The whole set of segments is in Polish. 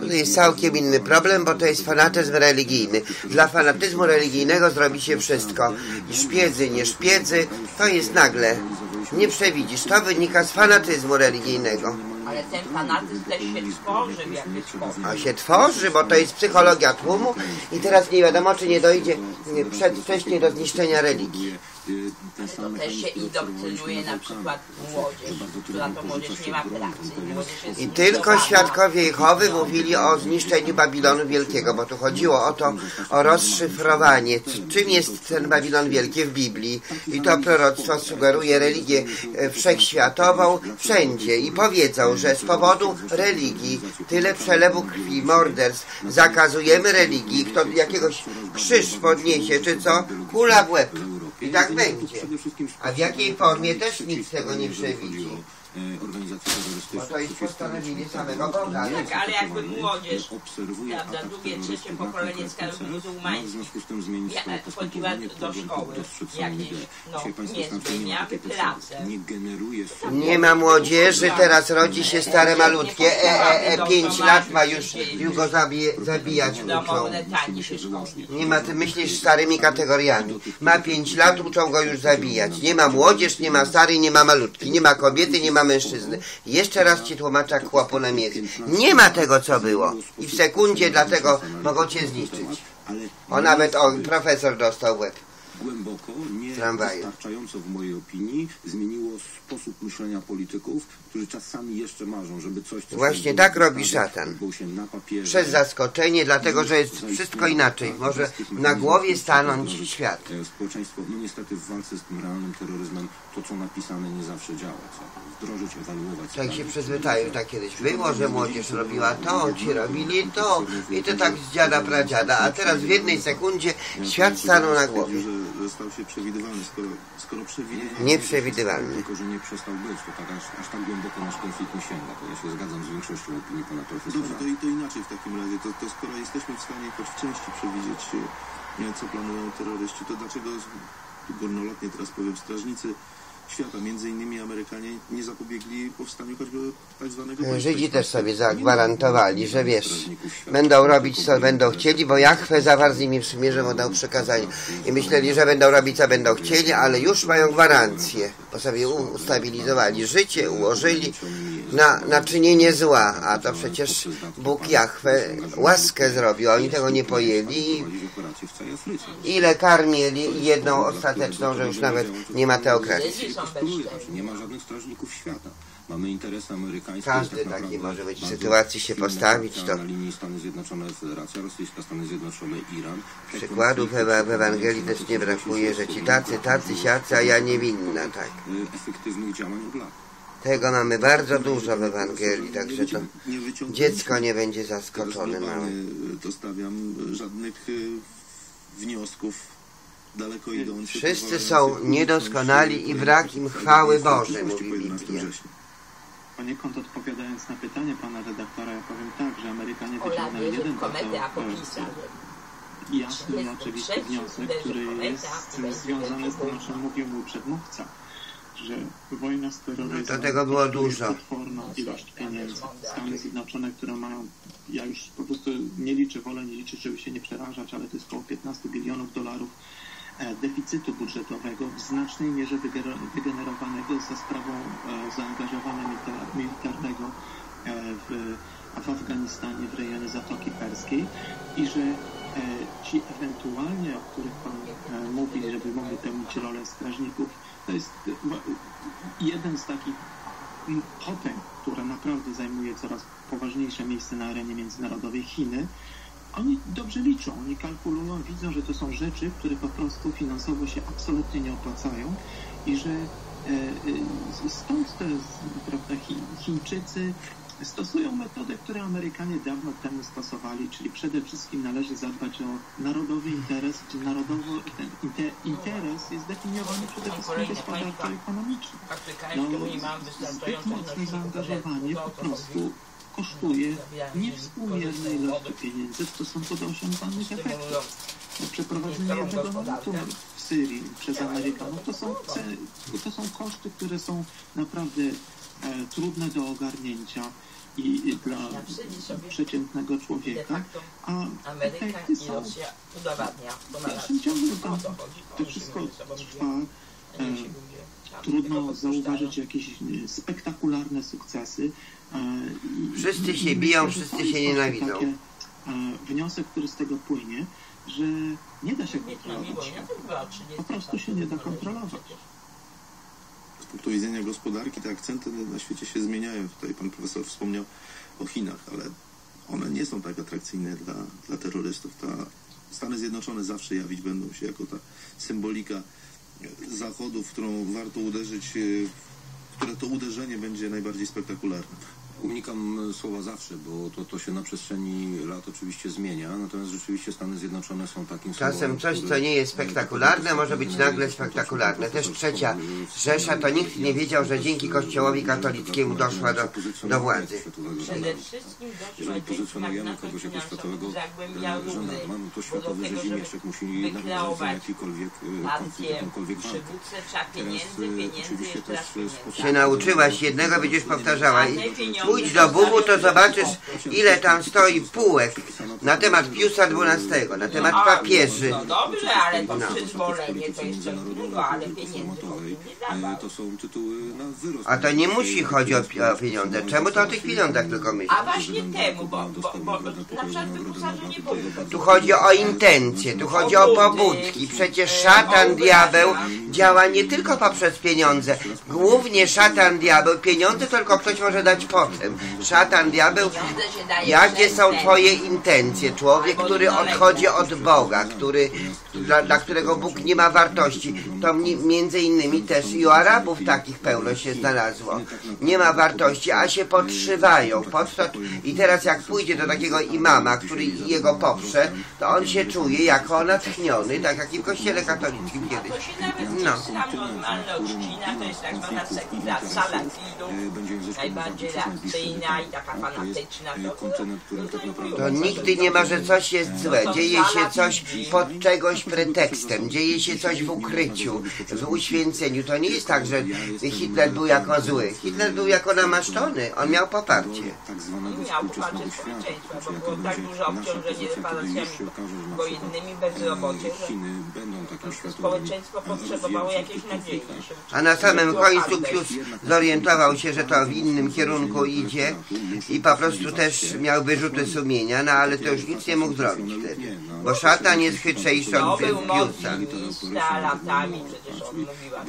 To jest całkiem inny problem, bo to jest fanatyzm religijny. Dla fanatyzmu religijnego zrobi się wszystko. I szpiedzy, nie szpiedzy, to jest nagle. Nie przewidzisz. To wynika z fanatyzmu religijnego. Ale ten fanatyzm też się tworzy w jakiś sposób. A się tworzy, bo to jest psychologia tłumu i teraz nie wiadomo, czy nie dojdzie nie, przedwcześnie do zniszczenia religii. To też się indoktrynuje na przykład młodzież, która to młodzież nie ma pracy. I tylko świadkowie Jehowy mówili o zniszczeniu Babilonu Wielkiego, bo tu chodziło o to, o rozszyfrowanie, czym jest ten Babilon Wielki w Biblii. I to proroctwo sugeruje religię wszechświatową wszędzie i powiedzą, że z powodu religii tyle przelewu krwi, morderstw, zakazujemy religii, kto jakiegoś krzyż podniesie, czy co, kula w łeb. I tak będzie. A w jakiej formie też nikt tego nie przewidzi. Bo to jest postanowienie samego Boga. Tak, ale jakby młodzież, obserwuje prawda, drugie, trzecie pokolenie Stereo, muzułmańskich. w związku z tym zmienić Ja- swoje chodziła postępowanie, do szkoły ideę. no, niezbyt, takie pracę. Nie generuje Nie ma młodzieży, teraz rodzi się stare malutkie. E, e, e, 5 lat ma już, już go zabije, zabijać uczą. Nie ma, ty myślisz starymi kategoriami. Ma 5 lat, uczą go już zabijać. Nie ma młodzież, nie ma stary, nie ma malutki. Nie ma kobiety, nie ma mężczyzny. Jeszcze raz ci tłumaczę, jak chłopunem jest. Nie ma tego, co było. I w sekundzie dlatego mogą cię zniszczyć. O, nawet o, profesor dostał łeb. głęboko, nie wystarczająco w mojej opinii zmieniło sposób myślenia polityków, którzy czasami jeszcze marzą, żeby coś... co Właśnie tak robi szatan. papierze. Przez zaskoczenie, dlatego że jest wszystko inaczej. Może na głowie stanąć świat. E, Społeczeństwo, no niestety w walce z tym realnym terroryzmem to, co napisane, nie zawsze działa. Co wdrożyć, ewaluować. Tak się przyzwyczaił, tak kiedyś było, że młodzież robiła to, ci robili to i to tak z dziada pradziada, a teraz w jednej sekundzie świat stanął na głowie. Że, że stał się przewidywalny, skoro, skoro przewidywalny. Nieprzewidywalny. Tylko, że nie przestał być, to tak aż, aż tak głęboko nasz konflikt nie sięga. To ja się zgadzam z większością opinii pana profesora. Dobrze, to, i to inaczej w takim razie. To, to skoro jesteśmy w stanie choć w części przewidzieć, e, co planują terroryści, to dlaczego górnolotnie teraz powiem strażnicy świata, między innymi Amerykanie, nie zapobiegli powstaniu choćby tak zwanego... państwa Żydzi też sobie zagwarantowali, że wiesz, będą robić co będą chcieli, bo Jachwę zawarł z nimi przymierze, mu dał przekazanie. I myśleli, że będą robić co będą chcieli, ale już mają gwarancję, bo sobie ustabilizowali życie, ułożyli na, na czynienie zła, a to przecież Bóg Jachwę łaskę zrobił, oni tego nie pojęli. Ile kar mieli? Jedną ostateczną, że już nawet nie ma teokracji. Bezczelni. znaczy nie ma żadnych strażników świata. Mamy interesy amerykańskie. Każdy tak taki może być w sytuacji się postawić, to- Na linii Stany Zjednoczone Federacja Rosyjska, Stany Zjednoczone Iran. Przykładów w, w Ewangelii też nie brakuje, że ci tacy, tacy, siacy, a ja niewinna, tak. y, efektywnych działań od lat. Tego mamy bardzo dużo w Ewangelii, także to dziecko nie będzie zaskoczone małe. Rozmowy, to stawiam żadnych y, wniosków daleko idących. Wszyscy pozwalających są niedoskonali i brak im chwały Bożej, mówi po 11 Biblia. Poniekąd odpowiadając na pytanie pana redaktora, ja powiem tak, że Amerykanie wyciągnęli jeden e, jasny i oczywisty wniosek, który jest związany z tym, o czym mówił mój przedmówca, że wojna z terroryzmem No to tego było dużo. potworną ilość pieniędzy. Stany Zjednoczone, które mają, ja już po prostu nie liczę, wolę nie liczyć, żeby się nie przerażać, ale to jest około 15 bilionów dolarów deficytu budżetowego w znacznej mierze wygener- wygenerowanego za sprawą e, zaangażowania milita- militarnego e, w, w Afganistanie, w rejonie Zatoki Perskiej i że e, ci ewentualnie, o których Pan e, mówi, żeby mogli pełnić rolę strażników, to jest e, jeden z takich potęg, która naprawdę zajmuje coraz poważniejsze miejsce na arenie międzynarodowej Chiny, oni dobrze liczą, oni kalkulują, widzą, że to są rzeczy, które po prostu finansowo się absolutnie nie opłacają i że e, e, stąd te prawda, Chi, Chińczycy stosują metodę, które Amerykanie dawno temu stosowali, czyli przede wszystkim należy zadbać o narodowy interes, czy narodowo ten inte, interes jest definiowany przede wszystkim gospodarczo i ekonomicznie. No, zbyt mocne zaangażowanie po prostu kosztuje niewspółmierne ilości pieniędzy w stosunku do osiąganych efektów. No, Przeprowadzenie jednego nalotu w Syrii przez Amerykanów to są, ce- to są koszty, które są naprawdę e, trudne do ogarnięcia. i i dla przeciętnego człowieka, a efekty są w dalszym ciągu. O To, wszystko trwa. E. Tam Trudno zauważyć jakieś e, spektakularne sukcesy. E, Wszyscy się biją, wszyscy się nienawidzą. Takie, e, wniosek, który z tego płynie, że nie da się kontrolować. wojna to była 30 Po prostu się nie da kontrolować. Z punktu widzenia gospodarki te akcenty na świecie się zmieniają. Tutaj pan profesor wspomniał o Chinach, ale one nie są tak atrakcyjne dla, dla terrorystów. Ta, Stany Zjednoczone zawsze jawić będą się jako ta symbolika Zachodu, w którą warto uderzyć, e, które to uderzenie będzie najbardziej spektakularne. Unikam e, słowa zawsze, bo to, to się na przestrzeni lat oczywiście zmienia, natomiast rzeczywiście Stany Zjednoczone są takim Czasem coś, który- co nie jest spektakularne, może być nagle spektakularne. Też trzecia Rzesza to nikt nie wiedział, że dzięki Kościołowi katolickiemu doszła do, do władzy. Przede wszystkim doszła pozycjonujemy kogoś jako światowego e, żandarma, no to światowy rzezimieszek musi nawiązać jakikolwiek e, konflikt, jakąkolwiek walkę. Teraz, e, oczywiście też, e, sposób- Się nauczyłaś jednego, będziesz powtarzała. I pójdź do Bubu, to zobaczysz, ile tam stoi półek na temat Piusa XII, na temat papieży. No dobrze, ale to No. przyzwolenie to jest coś innego, ale pieniędzy E. To są tytuły na wyrost. A to nie musi chodzić o, o pieniądze. Czemu to o tych pieniądzach tylko myślisz? A właśnie temu, bo, bo, bo na przykład wykusarzy nie powinno Tu chodzi o intencje, tu chodzi o pobudki. Przecież szatan, diabeł działa nie tylko poprzez pieniądze. Głównie szatan, diabeł, pieniądze tylko ktoś może dać potem. Szatan, diabeł, jakie są twoje intencje? Człowiek, który odchodzi od Boga, który, dla, dla którego Bóg nie ma wartości. To mi- między innymi też i u Arabów takich pełno się znalazło. Nie ma wartości, a się podszywają. Pod I teraz jak pójdzie do takiego imama, który jego poprze, to on się czuje jako natchniony, tak jak i w kościele katolickim kiedyś. No. islam normalna odcina, to jest tak zwana sekta salafidów, najbardziej i taka fanatyczna. To, to, To nigdy nie ma, że coś jest złe. Dzieje się coś pod czegoś pretekstem. Dzieje się coś w ukryciu, w uświęceniu. To nie jest tak, że Hitler był jako zły. Hitler był jako namaszczony. On miał poparcie. tak zwanego miał poparcie społeczeństwa, bo było tak nasza obciążenie reparacjami wojennymi, bezrobocie, e, że światowym społeczeństwo e, potrzebowało jakiejś nadziei. A na samym końcu Pius zorientował się, że to w innym kierunku idzie i po prostu też miał wyrzuty sumienia, no ale to już nic nie mógł zrobić wtedy. Bo szatan jest chytrzejszy od ministra latami, przecież on mówiła,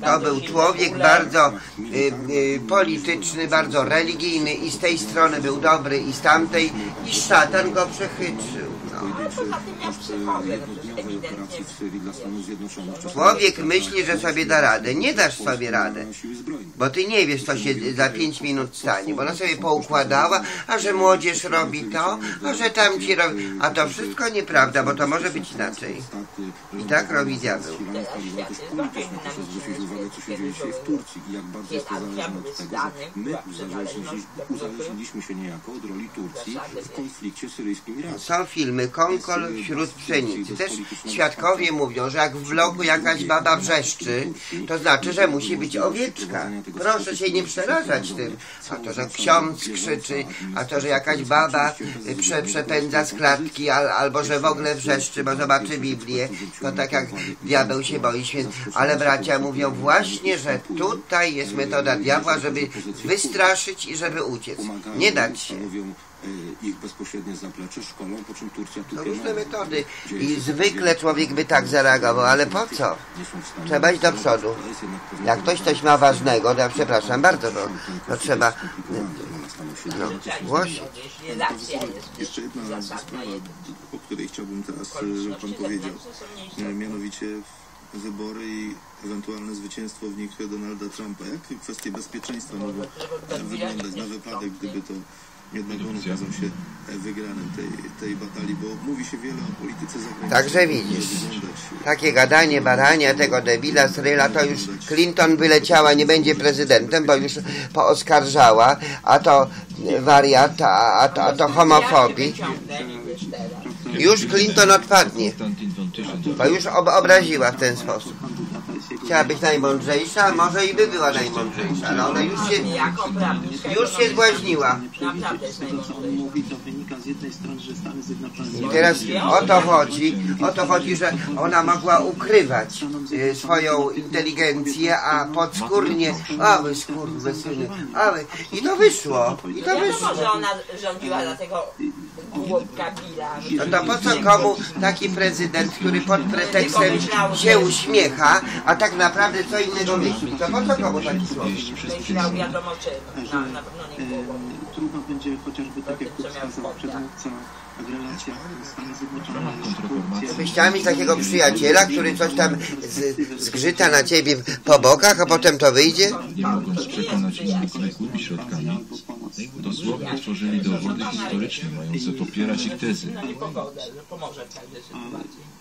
bardzo. To był człowiek bardzo y, y, polityczny, bardzo religijny i z tej strony był dobry i z tamtej i szatan go przechytrzył. No przecież ewidentnie operacji w Syrii dla Stanów Zjednoczonych. Człowiek myśli, że sobie da radę. Nie dasz sobie radę. Bo ty nie wiesz, co się za pięć minut stanie, bo ona sobie poukładała, a że młodzież robi to, a że tam ci robi... A to wszystko nieprawda, bo to może być inaczej. I tak robi diabeł. Są filmy Konkol wśród pszenicy. Też świadkowie mówią, że jak w vlogu jakaś baba wrzeszczy, to znaczy, że musi być owieczka. Proszę się nie przerażać tym. A to, że ksiądz krzyczy, a to, że jakaś baba prze, przepędza z klatki, al, albo że w ogóle wrzeszczy, bo zobaczy Biblię, to tak jak diabeł się boi święty. Ale bracia mówią właśnie, że tutaj jest metoda diabła, żeby wystraszyć i żeby uciec. Nie dać się. E, ich bezpośrednie zaplecze szkolą, po czym Turcja To tupie różne metody. I zwykle człowiek by tak zareagował, ale po co? Trzeba iść do przodu. Jak ktoś coś ma ważnego, to ja przepraszam bardzo, to, to trzeba no, głosić. Jeszcze jedna sprawa, o której chciałbym teraz, żeby Pan powiedział. E, Mianowicie wybory i ewentualne zwycięstwo w nich Donalda Trumpa. Jak kwestie bezpieczeństwa mogą wyglądać na wypadek, gdyby to jednak on okazał się wygranym tej, tej batalii, bo mówi się wiele o polityce zagranicznej. Także widzisz. Takie gadanie, barania tego debila Sryla, to już Clinton wyleciała, nie będzie prezydentem, bo już pooskarżała, a to wariat, a, a, to, a to homofobii. Już Clinton odpadnie, bo już ob obraziła w ten sposób. Chciała być najmądrzejsza, a może i by była najmądrzejsza, ale ona już się, już się zbłaźniła. Naprawdę jest Z tego, co on mówi, to wynika z jednej strony, że Stany Zjednoczone I teraz o to chodzi, o to chodzi, że ona mogła ukrywać y, swoją inteligencję, a podskórnie, a wy skurwysyny, a wy, i to wyszło, i to wyszło. że ona rządziła dla tego głupka Billa. No to po co komu taki prezydent, który pod pretekstem się uśmiecha, a tak naprawdę co innego myśli? To po co komu taki człowiek? Wiadomo czym. Na, na pewno nie E, głową. Trudno będzie chociażby, tak jak tu wskazał przedmówca, w relacjach mieć takiego przyjaciela, który coś tam z, zgrzyta na ciebie po bokach, a potem to wyjdzie? Nie mogąc przekonać ich zwykłymi środkami, dosłownie tworzyli dowody historyczne mające popierać ich tezy. No nie że pomoże w każdej sytuacji.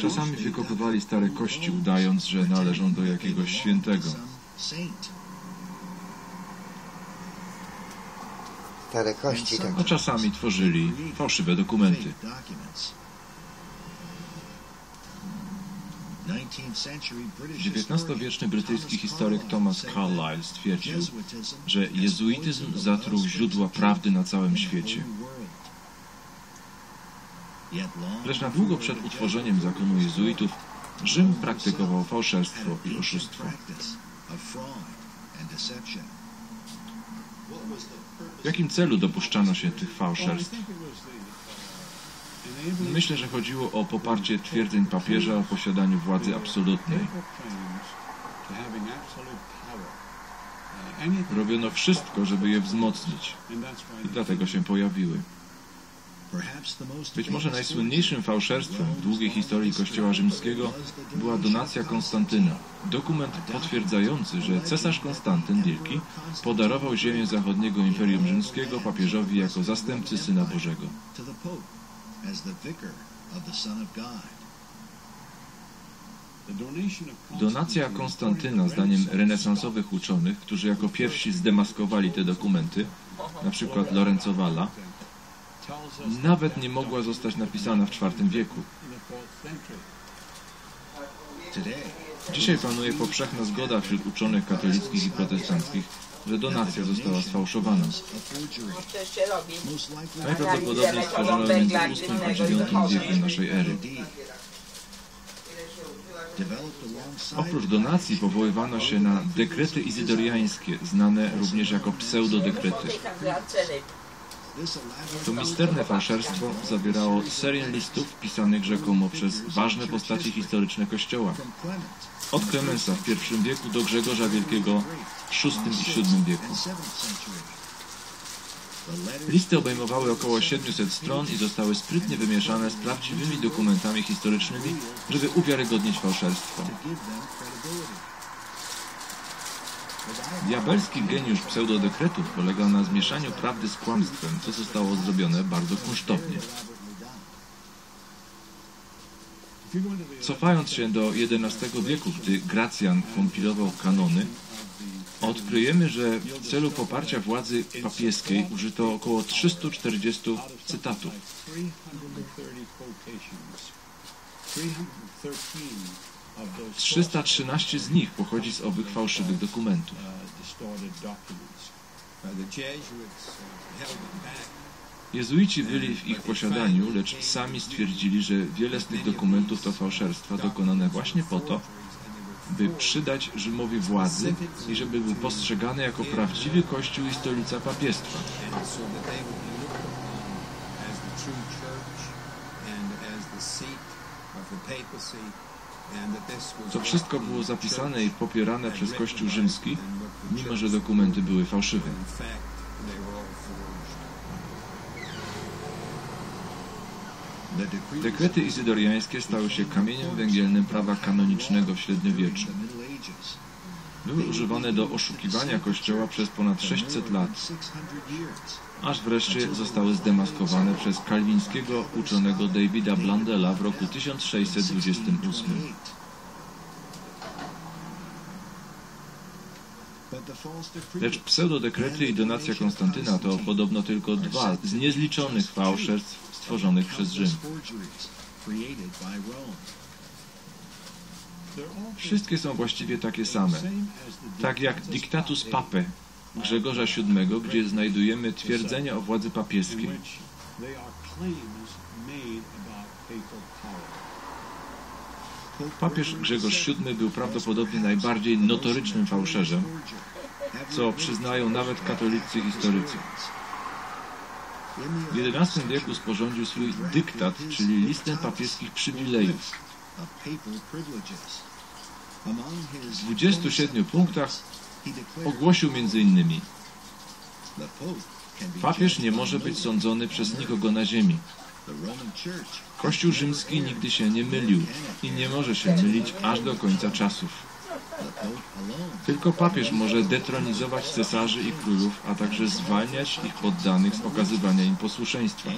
Czasami wykopywali stare kości, udając, że należą do jakiegoś świętego. Stare kości tak. A czasami tworzyli fałszywe dokumenty. XIX-wieczny brytyjski historyk Thomas Carlyle stwierdził, że jezuityzm zatruł źródła prawdy na całym świecie. Lecz na długo przed utworzeniem zakonu jezuitów Rzym praktykował fałszerstwo i oszustwo. W jakim celu dopuszczano się tych fałszerstw? Myślę, że chodziło o poparcie twierdzeń papieża o posiadaniu władzy absolutnej. Robiono wszystko, żeby je wzmocnić i dlatego się pojawiły. Być może najsłynniejszym fałszerstwem w długiej historii Kościoła Rzymskiego była donacja Konstantyna. Dokument potwierdzający, że cesarz Konstantyn Wielki podarował ziemię zachodniego Imperium Rzymskiego papieżowi jako zastępcy Syna Bożego. Donacja Konstantyna, zdaniem renesansowych uczonych, którzy jako pierwsi zdemaskowali te dokumenty, na przykład Lorenzo Valla, nawet nie mogła zostać napisana w IV wieku. Dzisiaj panuje powszechna zgoda wśród uczonych katolickich i protestanckich, że donacja została sfałszowana. Najprawdopodobniej stworzono między VIII a IX wieku naszej ery. Oprócz donacji powoływano się na dekrety izydoriańskie, znane również jako pseudodekrety. To misterne fałszerstwo zawierało serię listów pisanych rzekomo przez ważne postacie historyczne Kościoła. Od Klemensa w I wieku do Grzegorza Wielkiego w VI i VII wieku. Listy obejmowały około 700 stron i zostały sprytnie wymieszane z prawdziwymi dokumentami historycznymi, żeby uwiarygodnić fałszerstwo. Diabelski geniusz pseudodekretów polegał na zmieszaniu prawdy z kłamstwem, co zostało zrobione bardzo kunsztownie. Cofając się do XI wieku, gdy Gracjan kompilował kanony, odkryjemy, że w celu poparcia władzy papieskiej użyto około 340 cytatów. 313 z nich pochodzi z owych fałszywych dokumentów. Jezuici byli w ich posiadaniu, lecz sami stwierdzili, że wiele z tych dokumentów to fałszerstwa dokonane właśnie po to, by przydać Rzymowi władzy i żeby był postrzegany jako prawdziwy Kościół i stolica papiestwa. To wszystko było zapisane i popierane przez Kościół rzymski, mimo że dokumenty były fałszywe. Dekrety izydoriańskie stały się kamieniem węgielnym prawa kanonicznego w średniowieczu. Były używane do oszukiwania Kościoła przez ponad 600 lat, aż wreszcie zostały zdemaskowane przez kalwińskiego uczonego Davida Blandela w roku 1628. Lecz pseudodekrety i donacja Konstantyna to podobno tylko dwa z niezliczonych fałszerstw stworzonych przez Rzym. Wszystkie są właściwie takie same. Tak jak Dictatus Pape Grzegorza VII, gdzie znajdujemy twierdzenia o władzy papieskiej. Papież Grzegorz VII był prawdopodobnie najbardziej notorycznym fałszerzem, co przyznają nawet katolicy historycy. W XI wieku sporządził swój dyktat, czyli listę papieskich przywilejów. W 27 punktach ogłosił m.in. Papież nie może być sądzony przez nikogo na ziemi. Kościół rzymski nigdy się nie mylił i nie może się mylić aż do końca czasów. Tylko papież może detronizować cesarzy i królów, a także zwalniać ich poddanych z okazywania im posłuszeństwa.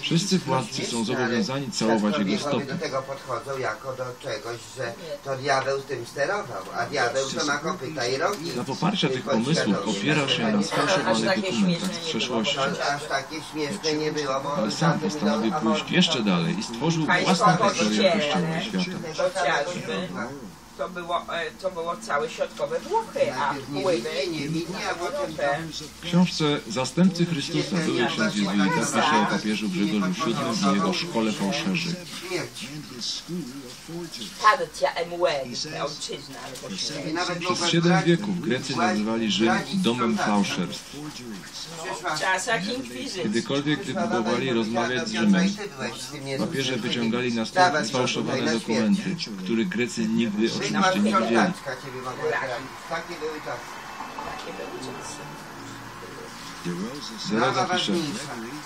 Wszyscy władcy są zobowiązani całować jego stopy. do tego podchodzą jako do czegoś, że to diabeł tym sterował, a diabeł to ma kopyta i rogi. Dla poparcia tych pomysłów opierał się na sfałszowanych dokumentach z przeszłości. Aż takie śmieszne nie było, bo Ale sam postanowił pójść jeszcze dalej i stworzył własną historię Kościoła i świata. To było, e, to było całe środkowe Włochy, a wpływy Europę. W książce Zastępcy Chrystusa były ksiądz jezuita pisze o papieżu Grzegorzu VII i jego szkole fałszerzy. Partia MUE, ojczyzna, Przez siedem wieków Grecy nazywali Rzym domem fałszerstw. w czasach inkwizycji. Kiedykolwiek, gdy próbowali rozmawiać z Rzymem, papieże wyciągali na stół sfałszowane dokumenty, których Grecy nigdy oczywiście nie widzieli. Takie były czasy. Takie były czasy.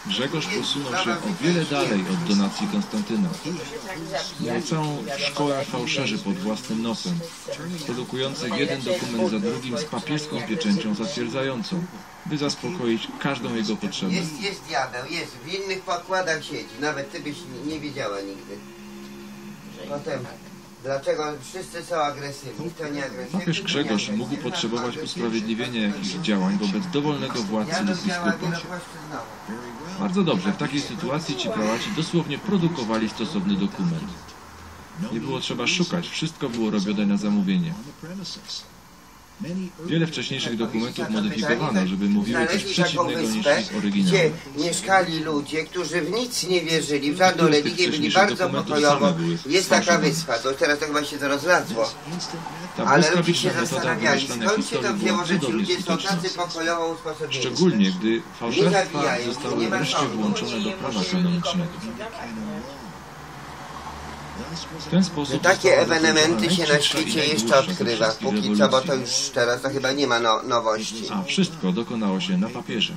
Grzegorz posunął się o wiele dalej od donacji Konstantyna. Miał całą szkołę fałszerzy pod własnym nosem, produkujących jeden dokument za drugim z papieską pieczęcią zatwierdzającą, by zaspokoić każdą jego potrzebę. Jest, jest diabeł, jest. W innych pokładach siedzi. Nawet ty byś nie- nie wiedziała nigdy. Potem, dlaczego wszyscy są agresywni? To nie agresywni. Papież Grzegorz mógł potrzebować usprawiedliwienia jakichś działań wobec dowolnego władcy lub biskupa. Bardzo dobrze, w takiej sytuacji ci prałaci dosłownie produkowali stosowny dokument. Nie było trzeba szukać, wszystko było robione na zamówienie. Wiele wcześniejszych dokumentów modyfikowano, żeby mówiły coś przeciwnego niż jest gdzie oryginał. mieszkali ludzie, którzy w nic nie wierzyli, w żadną religię, byli bardzo pokojowo. Jest taka wyspa, to teraz tak właśnie to rozlazło. Ale ludzie się zastanawiali, skąd się to wzięło, że ci ludzie są tacy pokojowo usposobieni. Szczególnie, gdy fałszerstwa zostały wreszcie włączone do prawa kanonicznego. W ten sposób Że takie ewenementy się na świecie jeszcze odkrywa. Póki co, bo to już teraz to chyba nie ma no, nowości. A wszystko dokonało się na papierze.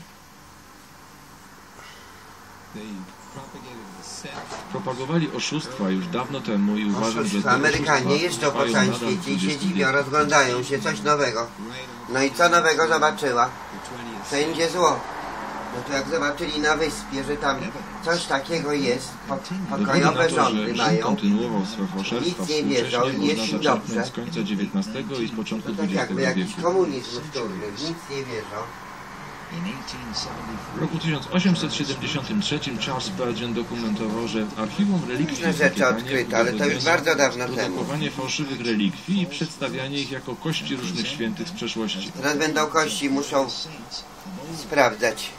Propagowali oszustwa już dawno temu i uważam, że Amerykanie jeżdżą po całym świecie i się dziwią, rozglądają się, coś nowego. No i co nowego zobaczyła? Wszędzie zło. No to jak zobaczyli na wyspie, że tam coś takiego jest, po, pokojowe to, rządy mają, kontynuował swe Nic nie wierzą, współcześnie jest im dobrze. z końca XIX i z początku to tak jakby jakiś komunizm wtórny, nic nie wierzą. W roku 1873 Charles Spurgeon dokumentował, że w archiwum relikwii Różne rzeczy odkryto, ale to już bardzo dawno temu. produkowanie fałszywych relikwii i przedstawianie ich jako kości różnych świętych z przeszłości. Teraz będą kości, muszą sprawdzać,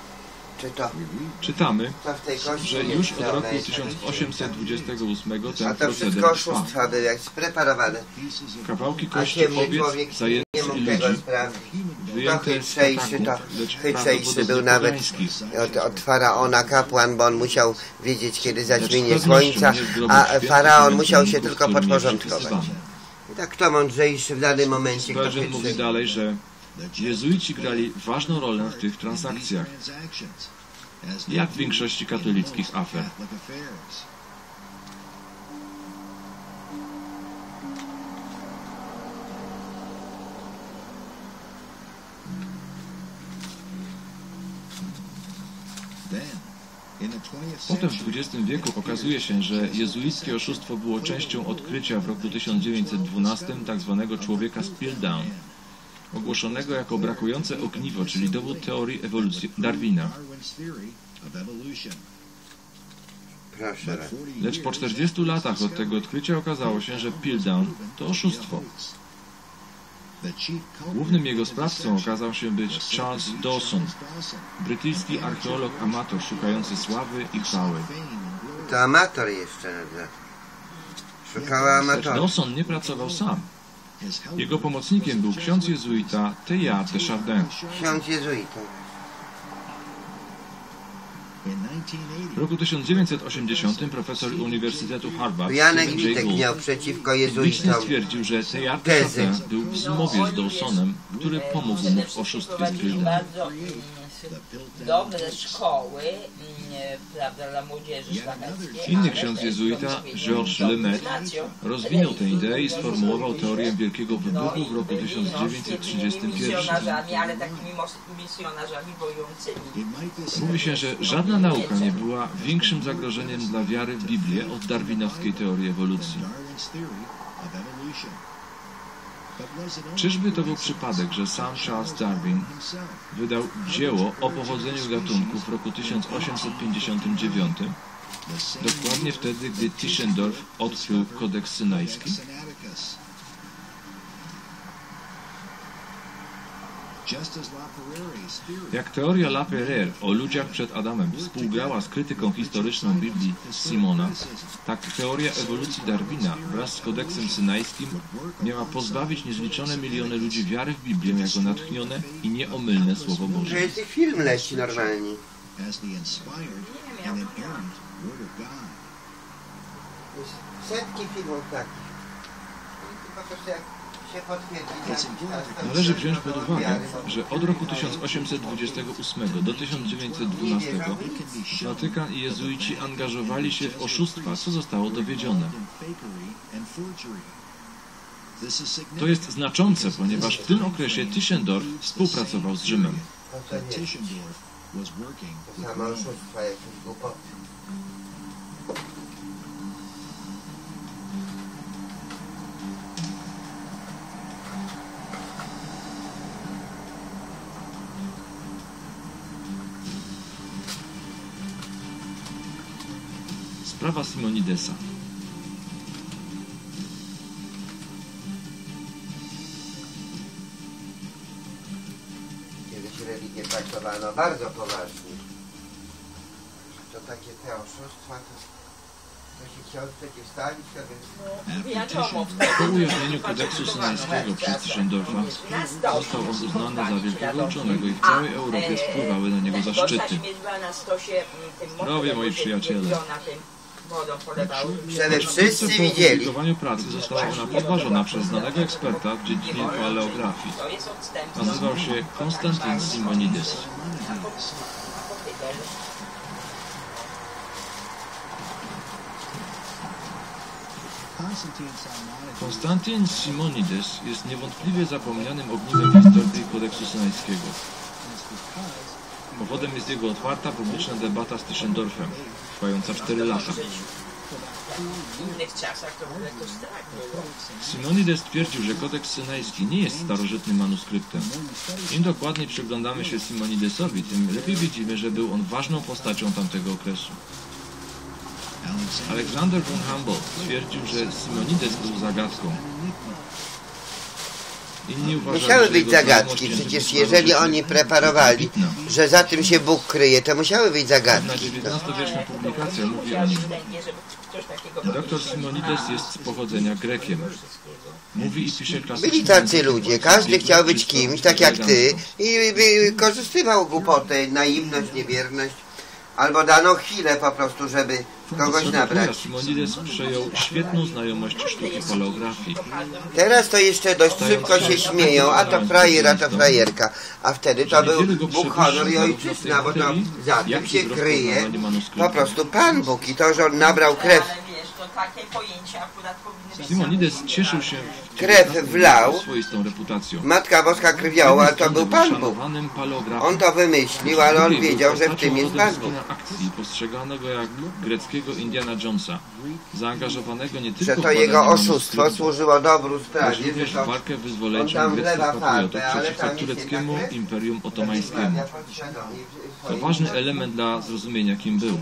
czy to, Czytamy, kości że już od roku jest 1828 A ten to proceder wszystko trwa. Kawałki kości owiec człowiek zajętych nie mógł tego sprawdzić. To chytrzejszy, to chytrzejszy był nawet od, od faraona kapłan, bo on musiał wiedzieć, kiedy zaćmienie słońca, a faraon musiał się tylko podporządkować. I tak kto mądrzejszy w danym momencie, kto mówi chytrzy. dalej, że jezuici grali ważną rolę w tych transakcjach, jak w większości katolickich afer. Potem w XX wieku okazuje się, że jezuickie oszustwo było częścią odkrycia w roku 1912 tzw. tak człowieka z Piltdown, ogłoszonego jako brakujące ogniwo, czyli dowód teorii ewolucji Darwina. Lecz po 40 latach od tego odkrycia okazało się, że Piltdown to oszustwo. Głównym jego sprawcą okazał się być Charles Dawson, brytyjski archeolog amator szukający sławy i chwały. To amator jeszcze. Szukała amatora. Dawson nie pracował sam. Jego pomocnikiem był ksiądz jezuita Teilhard de Chardin. Ksiądz jezuita. W roku 1980 profesor Uniwersytetu Harvard Janek. Witek miał przeciwko jezuitom. stwierdził, że de Tezy. Był w zmowie z Dawsonem, który pomógł mu w oszustwie z szkoły, mm, prawda, dla młodzieży szlacheckiej. Inny ksiądz jezuita, Georges Lemaitre, rozwinął tę ideę i sformułował teorię Wielkiego Wybuchu w roku byli, no, świetnymi 1931. misjonarzami, ale takimi mos- misjonarzami bojącymi. Mówi się, że żadna nauka nie była większym zagrożeniem dla wiary w Biblię od darwinowskiej teorii ewolucji. Czyżby to był przypadek, że sam Charles Darwin wydał dzieło o pochodzeniu gatunków w roku 1859, dokładnie wtedy, gdy Tischendorf odkrył kodeks synajski? Jak teoria La Pereire o ludziach przed Adamem współgrała z krytyką historyczną Biblii Simona, tak teoria ewolucji Darwina wraz z kodeksem synajskim miała pozbawić niezliczone miliony ludzi wiary w Biblię jako natchnione i nieomylne Słowo Boże. jest film leci normalnie. Setki filmów takich. Jak Należy wziąć pod uwagę, że od roku 1828 do 1912 Watykan i jezuici angażowali się w oszustwa, co zostało dowiedzione. To jest znaczące, ponieważ w tym okresie Tischendorf współpracował z Rzymem. No to nie. To samo oszustwa, jakieś głupoty. Sprawa Simonidesa. Kiedyś religię traktowano bardzo poważnie. To takie te oszustwa, to, to się ksiądz przeciwstawić, to. Wiadomo, Po ujawnieniu kodeksu synajskiego przez Tischendorfa został on uznany za wielkiego uczonego i w całej Europie spływały na niego zaszczyty. Zdrowie, moi przyjaciele. Żeby wszyscy widzieli. pracy została ona podważona przez znanego eksperta w dziedzinie paleografii. Nazywał się Konstantin Simonides. Konstantin Simonides jest niewątpliwie zapomnianym ogniwem historii kodeksu synajskiego. Powodem jest jego otwarta publiczna debata z Tischendorfem, trwająca 4 lata. Simonides twierdził, że kodeks synajski nie jest starożytnym manuskryptem. Im dokładniej przyglądamy się Simonidesowi, tym lepiej widzimy, że był on ważną postacią tamtego okresu. Alexander von Humboldt twierdził, że Simonides był zagadką. Musiały być zagadki, przecież jeżeli oni preparowali, że za tym się Bóg kryje, to musiały być zagadki. XIX-wieczna publikacja mówi o nim. Doktor Simonides jest z pochodzenia Grekiem. Mówi i pisze klasycznie. Byli tacy ludzie, każdy chciał być kimś, tak jak ty, i by korzystał głupotę, naiwność, niewierność, albo dano chwilę po prostu, żeby kogoś nabrać. Simonides przejął świetną znajomość sztuki paleografii. Teraz to jeszcze dość szybko się śmieją, a to frajer, a to frajerka. A wtedy to był Bóg, honor i ojczyzna, bo to za tym się kryje po prostu Pan Bóg i to, że on nabrał krew to takie pojęcia akurat powinny być Simonides cieszył się w Krew wlał. swoistą reputacją. Matka Boska krwioła, to był Pan Bóg. On to wymyślił, ale on wiedział, że w tym jest Pan Bóg. akcji postrzeganego jak greckiego Indiana Jonesa, zaangażowanego nie tylko Że w to jego oszustwo służyło dobru sprawie, że również to w walkę tam greckich patriotów przeciwko tureckiemu. Imperium Otomańskiemu. Podświadomie w To ważny element dla zrozumienia, kim był.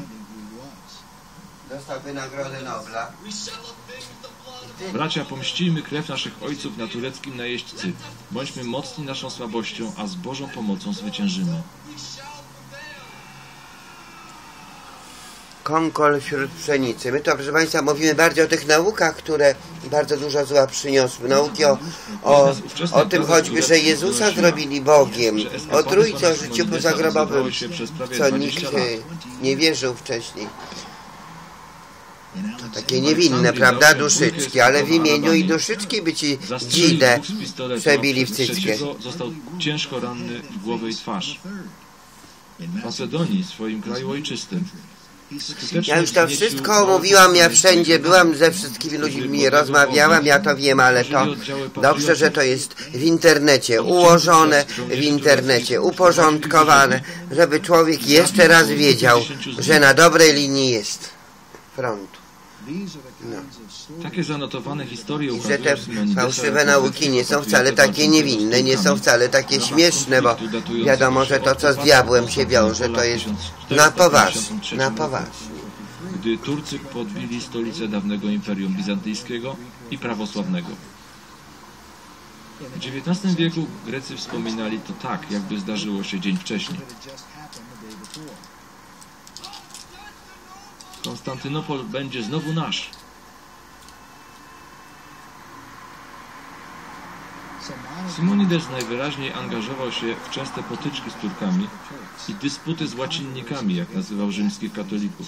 Dostałby Nagrodę Nobla. Bracia, pomścijmy krew naszych ojców na tureckim najeźdźcy. Bądźmy mocni naszą słabością, a z Bożą pomocą zwyciężymy. Konkol wśród pszenicy. My to, proszę Państwa, mówimy bardziej o tych naukach, które bardzo dużo zła przyniosły. Nauki o, o, o tym choćby, że Jezusa zrobili Bogiem, o trójce, o życiu pozagrobowym, co nikt nie wierzył wcześniej. To takie niewinne, prawda, duszyczki, ale w imieniu i duszyczki by ci dzidę przebili w cyckie. Został ciężko ranny w głowę i twarz. W Macedonii, swoim kraju ojczystym. Ja już to wszystko mówiłam, ja wszędzie byłam, ze wszystkimi ludźmi rozmawiałam, ja to wiem, ale to dobrze, że to jest w internecie, ułożone w internecie, uporządkowane, żeby człowiek jeszcze raz wiedział, że na dobrej linii jest frontu. No. Takie zanotowane historie I że te fałszywe nauki nie są wcale takie niewinne, nie są wcale takie śmieszne, bo wiadomo, że to, co z diabłem się wiąże, to jest na poważnie, na poważnie. Gdy Turcy podbili stolicę dawnego Imperium Bizantyjskiego i prawosławnego. W XIX wieku Grecy wspominali to tak, jakby zdarzyło się dzień wcześniej. Konstantynopol będzie znowu nasz. Simonides najwyraźniej angażował się w częste potyczki z Turkami i dysputy z łacinnikami, jak nazywał rzymskich katolików.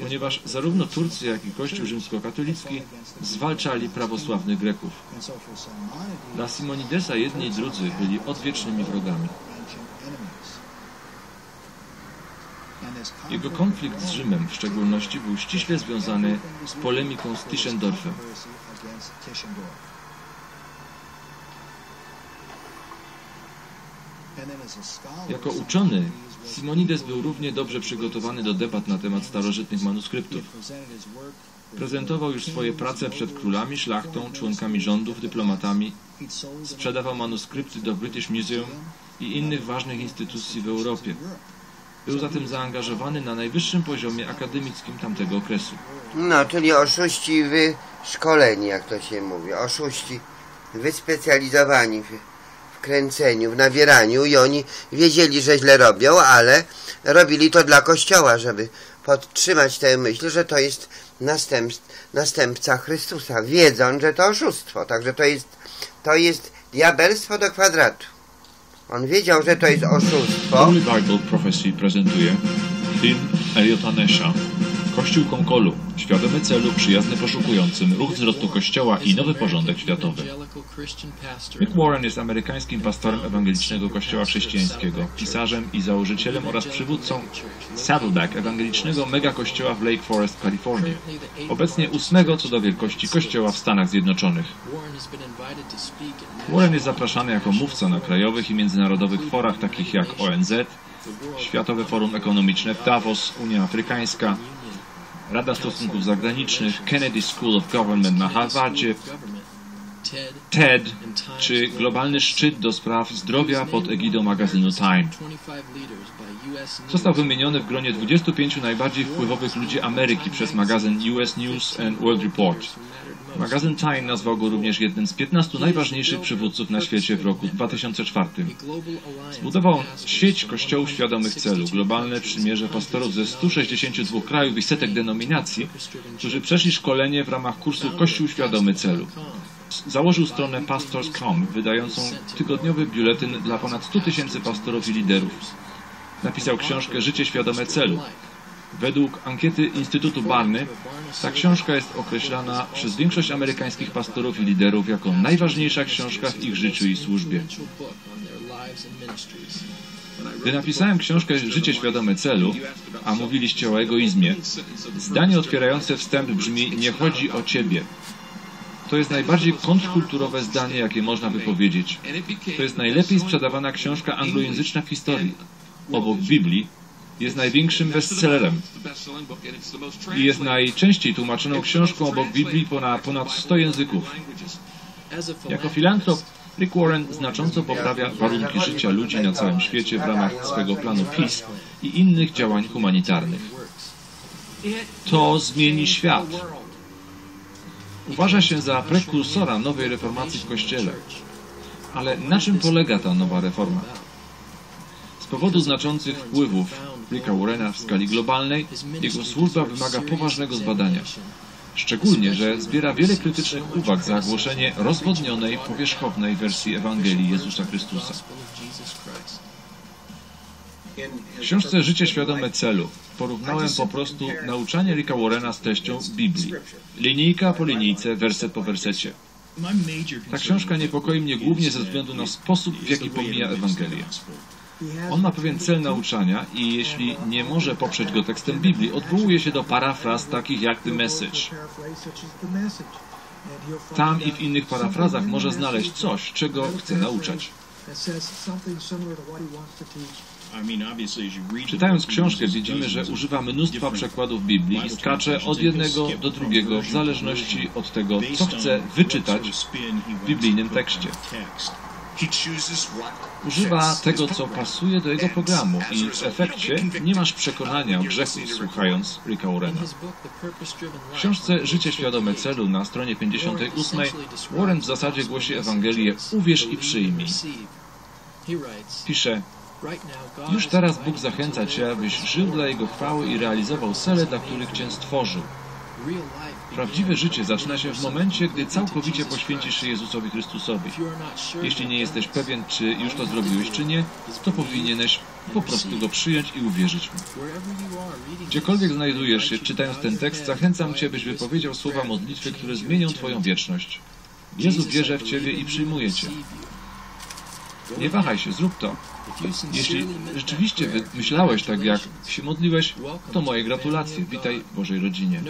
Ponieważ zarówno Turcy, jak i Kościół rzymskokatolicki zwalczali prawosławnych Greków. Dla Simonidesa jedni i drudzy byli odwiecznymi wrogami. Jego konflikt z Rzymem w szczególności był ściśle związany z polemiką z Tischendorfem. Jako uczony Simonides był równie dobrze przygotowany do debat na temat starożytnych manuskryptów. Prezentował już swoje prace przed królami, szlachtą, członkami rządów, dyplomatami. Sprzedawał manuskrypty do British Museum i innych ważnych instytucji w Europie. Był zatem zaangażowany na najwyższym poziomie akademickim tamtego okresu. No, czyli oszuści wyszkoleni, jak to się mówi. Oszuści wyspecjalizowani w, w kręceniu, w nawieraniu i oni wiedzieli, że źle robią, ale robili to dla Kościoła, żeby podtrzymać tę myśl, że to jest następ, następca Chrystusa, wiedząc, że to oszustwo. Także to jest, to jest diabelstwo do kwadratu. On wiedział, że to jest oszustwo. Bible Prophecy prezentuje film Eliota Nesha Kościół Konkolu. Świadomy celu, przyjazny poszukującym, ruch wzrostu Kościoła i nowy porządek światowy. Rick Warren jest amerykańskim pastorem ewangelicznego Kościoła chrześcijańskiego, pisarzem i założycielem oraz przywódcą Saddleback, ewangelicznego megakościoła w Lake Forest, Kalifornii. Obecnie ósmego co do wielkości kościoła w Stanach Zjednoczonych. Warren jest zapraszany jako mówca na krajowych i międzynarodowych forach takich jak ONZ, Światowe Forum Ekonomiczne w Davos, Unia Afrykańska, Rada Stosunków Zagranicznych, Kennedy School of Government na Harvardzie, TED czy globalny szczyt do spraw zdrowia pod egidą magazynu Time. Został wymieniony w gronie 25 najbardziej wpływowych ludzi Ameryki przez magazyn US News and World Report. Magazyn Time nazwał go również jednym z 15 najważniejszych przywódców na świecie w roku 2004. Zbudował sieć kościołów świadomych celu, globalne przymierze pastorów ze 162 krajów i setek denominacji, którzy przeszli szkolenie w ramach kursu Kościół Świadomy Celu. Założył stronę Pastors.com, wydającą tygodniowy biuletyn dla ponad 100 tysięcy pastorów i liderów. Napisał książkę Życie świadome celu, Według ankiety Instytutu Barny ta książka jest określana przez większość amerykańskich pastorów i liderów jako najważniejsza książka w ich życiu i służbie. Gdy napisałem książkę Życie świadome celu, a mówiliście o egoizmie, zdanie otwierające wstęp brzmi Nie chodzi o ciebie. To jest najbardziej kontrkulturowe zdanie, jakie można wypowiedzieć. To jest najlepiej sprzedawana książka anglojęzyczna w historii. Obok Biblii jest największym bestsellerem i jest najczęściej tłumaczoną książką obok Biblii na ponad 100 języków. Jako filantrop Rick Warren znacząco poprawia warunki życia ludzi na całym świecie w ramach swego planu PEACE i innych działań humanitarnych. To zmieni świat. Uważa się za prekursora nowej reformacji w Kościele. Ale na czym polega ta nowa reforma? Z powodu znaczących wpływów Ricka Warrena w skali globalnej, jego służba wymaga poważnego zbadania. Szczególnie, że zbiera wiele krytycznych uwag za głoszenie rozwodnionej, powierzchownej wersji Ewangelii Jezusa Chrystusa. W książce Życie świadome celu porównałem po prostu nauczanie Ricka Warrena z treścią Biblii. Linijka po linijce, werset po wersecie. Ta książka niepokoi mnie głównie ze względu na sposób, w jaki pomija Ewangelię. On ma pewien cel nauczania i jeśli nie może poprzeć go tekstem Biblii, odwołuje się do parafraz takich jak The Message. Tam i w innych parafrazach może znaleźć coś, czego chce nauczać. Czytając książkę widzimy, że używa mnóstwa przekładów Biblii i skacze od jednego do drugiego w zależności od tego, co chce wyczytać w biblijnym tekście. Używa tego, co pasuje do jego programu i w efekcie nie masz przekonania o grzechu słuchając Ricka Warrena. W książce Życie świadome celu na stronie 58 Warren w zasadzie głosi Ewangelię Uwierz i przyjmij. Pisze Już teraz Bóg zachęca Cię, abyś żył dla Jego chwały i realizował cele, dla których Cię stworzył. Prawdziwe życie zaczyna się w momencie, gdy całkowicie poświęcisz się Jezusowi Chrystusowi. Jeśli nie jesteś pewien, czy już to zrobiłeś, czy nie, to powinieneś po prostu go przyjąć i uwierzyć mu. Gdziekolwiek znajdujesz się, czytając ten tekst, zachęcam Cię, byś wypowiedział słowa modlitwy, które zmienią Twoją wieczność. Jezu wierzę w Ciebie i przyjmuję Cię. Nie wahaj się, zrób to. Jeśli rzeczywiście myślałeś tak, jak się modliłeś, to moje gratulacje. Witaj Bożej rodzinie.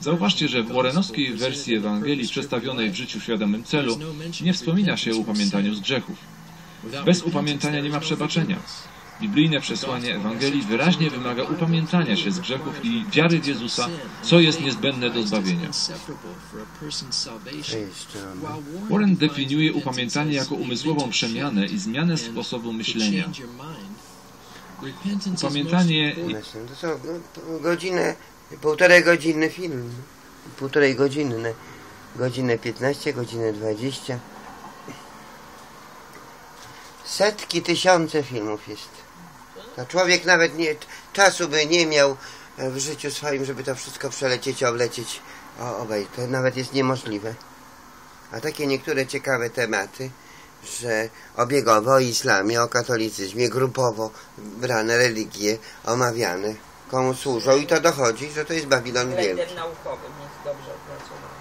Zauważcie, że w warrenowskiej wersji Ewangelii przedstawionej w życiu świadomym celu nie wspomina się o upamiętaniu z grzechów. Bez upamiętania nie ma przebaczenia. Biblijne przesłanie Ewangelii wyraźnie wymaga upamiętania się z grzechów i wiary w Jezusa, co jest niezbędne do zbawienia. Warren definiuje upamiętanie jako umysłową przemianę i zmianę sposobu myślenia. Upamiętanie... To co, no, godzinę, półtorej godziny film. Półtorej godziny. Godzinę 15, godzinę 20. Setki, tysiące filmów jest. To człowiek nawet nie, czasu by nie miał w życiu swoim, żeby to wszystko przelecieć, oblecieć, o, obej. To nawet jest niemożliwe. A takie niektóre ciekawe tematy, że obiegowo o islamie, o katolicyzmie, grupowo brane religie, omawiane, komu służą i to dochodzi, że to jest Babilon Wielki. naukowy, więc dobrze opracowany.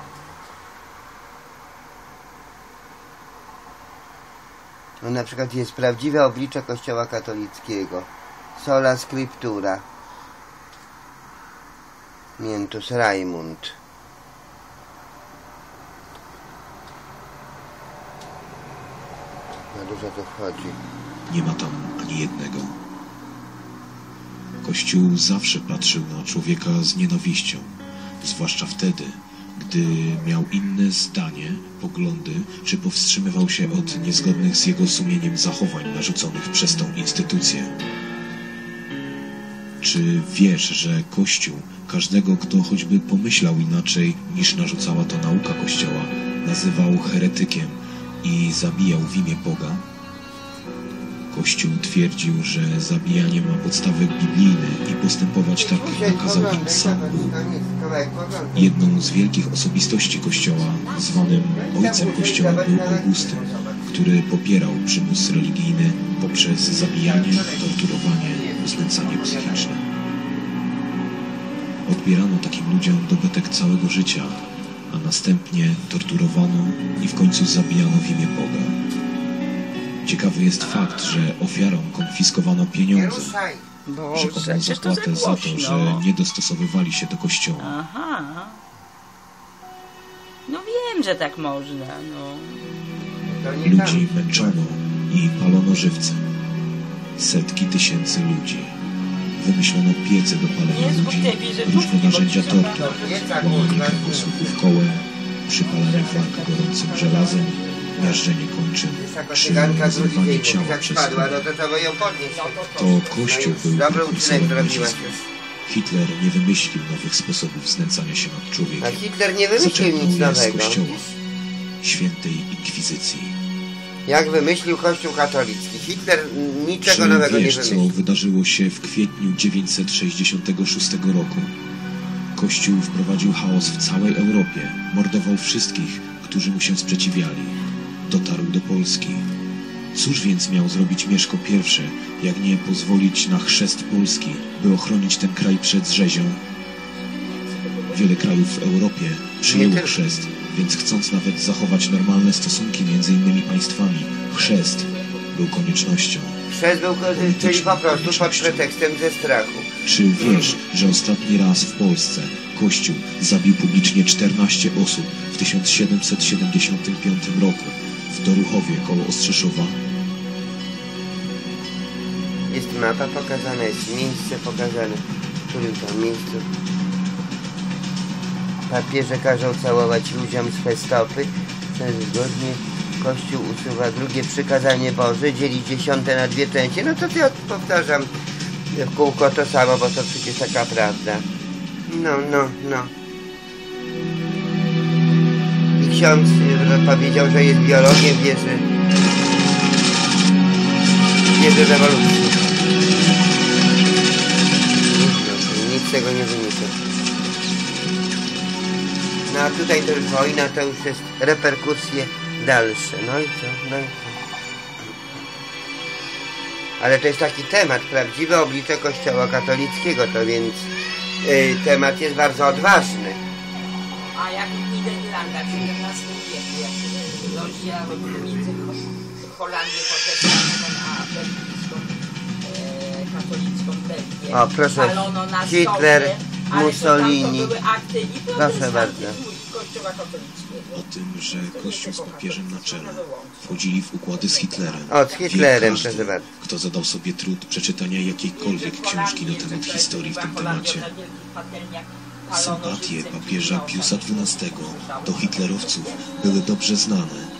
No na przykład jest prawdziwe oblicze Kościoła katolickiego. Sola Scriptura. Mientus Raimund. Na dużo to wchodzi. Nie ma tam ani jednego. Kościół zawsze patrzył na człowieka z nienawiścią, zwłaszcza wtedy, gdy miał inne zdanie, poglądy, czy powstrzymywał się od niezgodnych z jego sumieniem zachowań narzuconych przez tą instytucję. Czy wiesz, że Kościół każdego, kto choćby pomyślał inaczej niż narzucała to nauka Kościoła, nazywał heretykiem i zabijał w imię Boga? Kościół twierdził, że zabijanie ma podstawy biblijne i postępować tak nakazał im sam Bóg. Jedną z wielkich osobistości Kościoła, zwanym Ojcem Kościoła, był Augustyn, który popierał przymus religijny poprzez zabijanie, torturowanie, znęcanie psychiczne. Odbierano takim ludziom dobytek całego życia, a następnie torturowano i w końcu zabijano w imię Boga. Ciekawy jest fakt, że ofiarom konfiskowano pieniądze, rzekomą zapłatę za to, że nie dostosowywali się do kościoła. Aha. No wiem, że tak można, no. Ludzi męczono i palono żywcem. Setki tysięcy ludzi. Wymyślono piece do palenia ludzi, różne narzędzia tortur, łamanie kręgosłupów kołem, przypalanie warg gorącym żelazem, miażdżenie kończyn, krzyżowe zrywanie ciała przez no to Kościół był propulsorem uczynek zrobiłaś nazizmu. Hitler nie wymyślił nowych sposobów znęcania się nad człowiekiem. A Hitler nie wymyślił nic z nowego. kościoła, świętej inkwizycji. Jak wymyślił Kościół katolicki. Hitler niczego Czy nowego nie wiesz, co wymyślił. wydarzyło się w kwietniu 966 roku? Kościół wprowadził chaos w całej Europie, mordował wszystkich, którzy mu się sprzeciwiali. Dotarł do Polski. Cóż więc miał zrobić Mieszko I, jak nie pozwolić na chrzest Polski, by ochronić ten kraj przed rzezią? Wiele krajów w Europie przyjęło tylko. chrzest, więc chcąc nawet zachować normalne stosunki między innymi państwami, chrzest był koniecznością. Chrzest był, czyli po prostu pod pretekstem ze strachu. Czy wiesz, że ostatni raz w Polsce Kościół zabił publicznie 14 osób w 1775 roku w Doruchowie koło Ostrzeszowa? Jest mapa pokazana, jest miejsce pokazane. W którym tam miejscu? Papieże każą całować ludziom swe stopy. Zgodnie Kościół usuwa drugie przykazanie Boże, dzieli dziesiąte na dwie części. No to ja powtarzam w kółko to samo, bo to przecież taka prawda. No, no, no. I ksiądz y, powiedział, że jest biologiem, wierzy, wierzy w rewolucję. No, nic z tego nie wynika. No a tutaj to już wojna, to już jest reperkusje dalsze. No i co? No i co? Ale to jest taki temat, prawdziwe oblicze Kościoła katolickiego, to więc y, temat jest bardzo odważny. A jak Niderlanda w XVII wieku, jak Rosja między Ho- Holandię protestancką a belgijską e, katolicką Belgię. O, proszę, palono na Hitler, Mussolini. Proszę bardzo. O tym, że Kościół z papieżem na czele wchodzili w układy z Hitlerem. O, z Hitlerem, każdy, proszę bardzo. kto zadał sobie trud przeczytania jakiejkolwiek książki na temat historii w tym temacie. Sympatie papieża Piusa XII do hitlerowców były dobrze znane.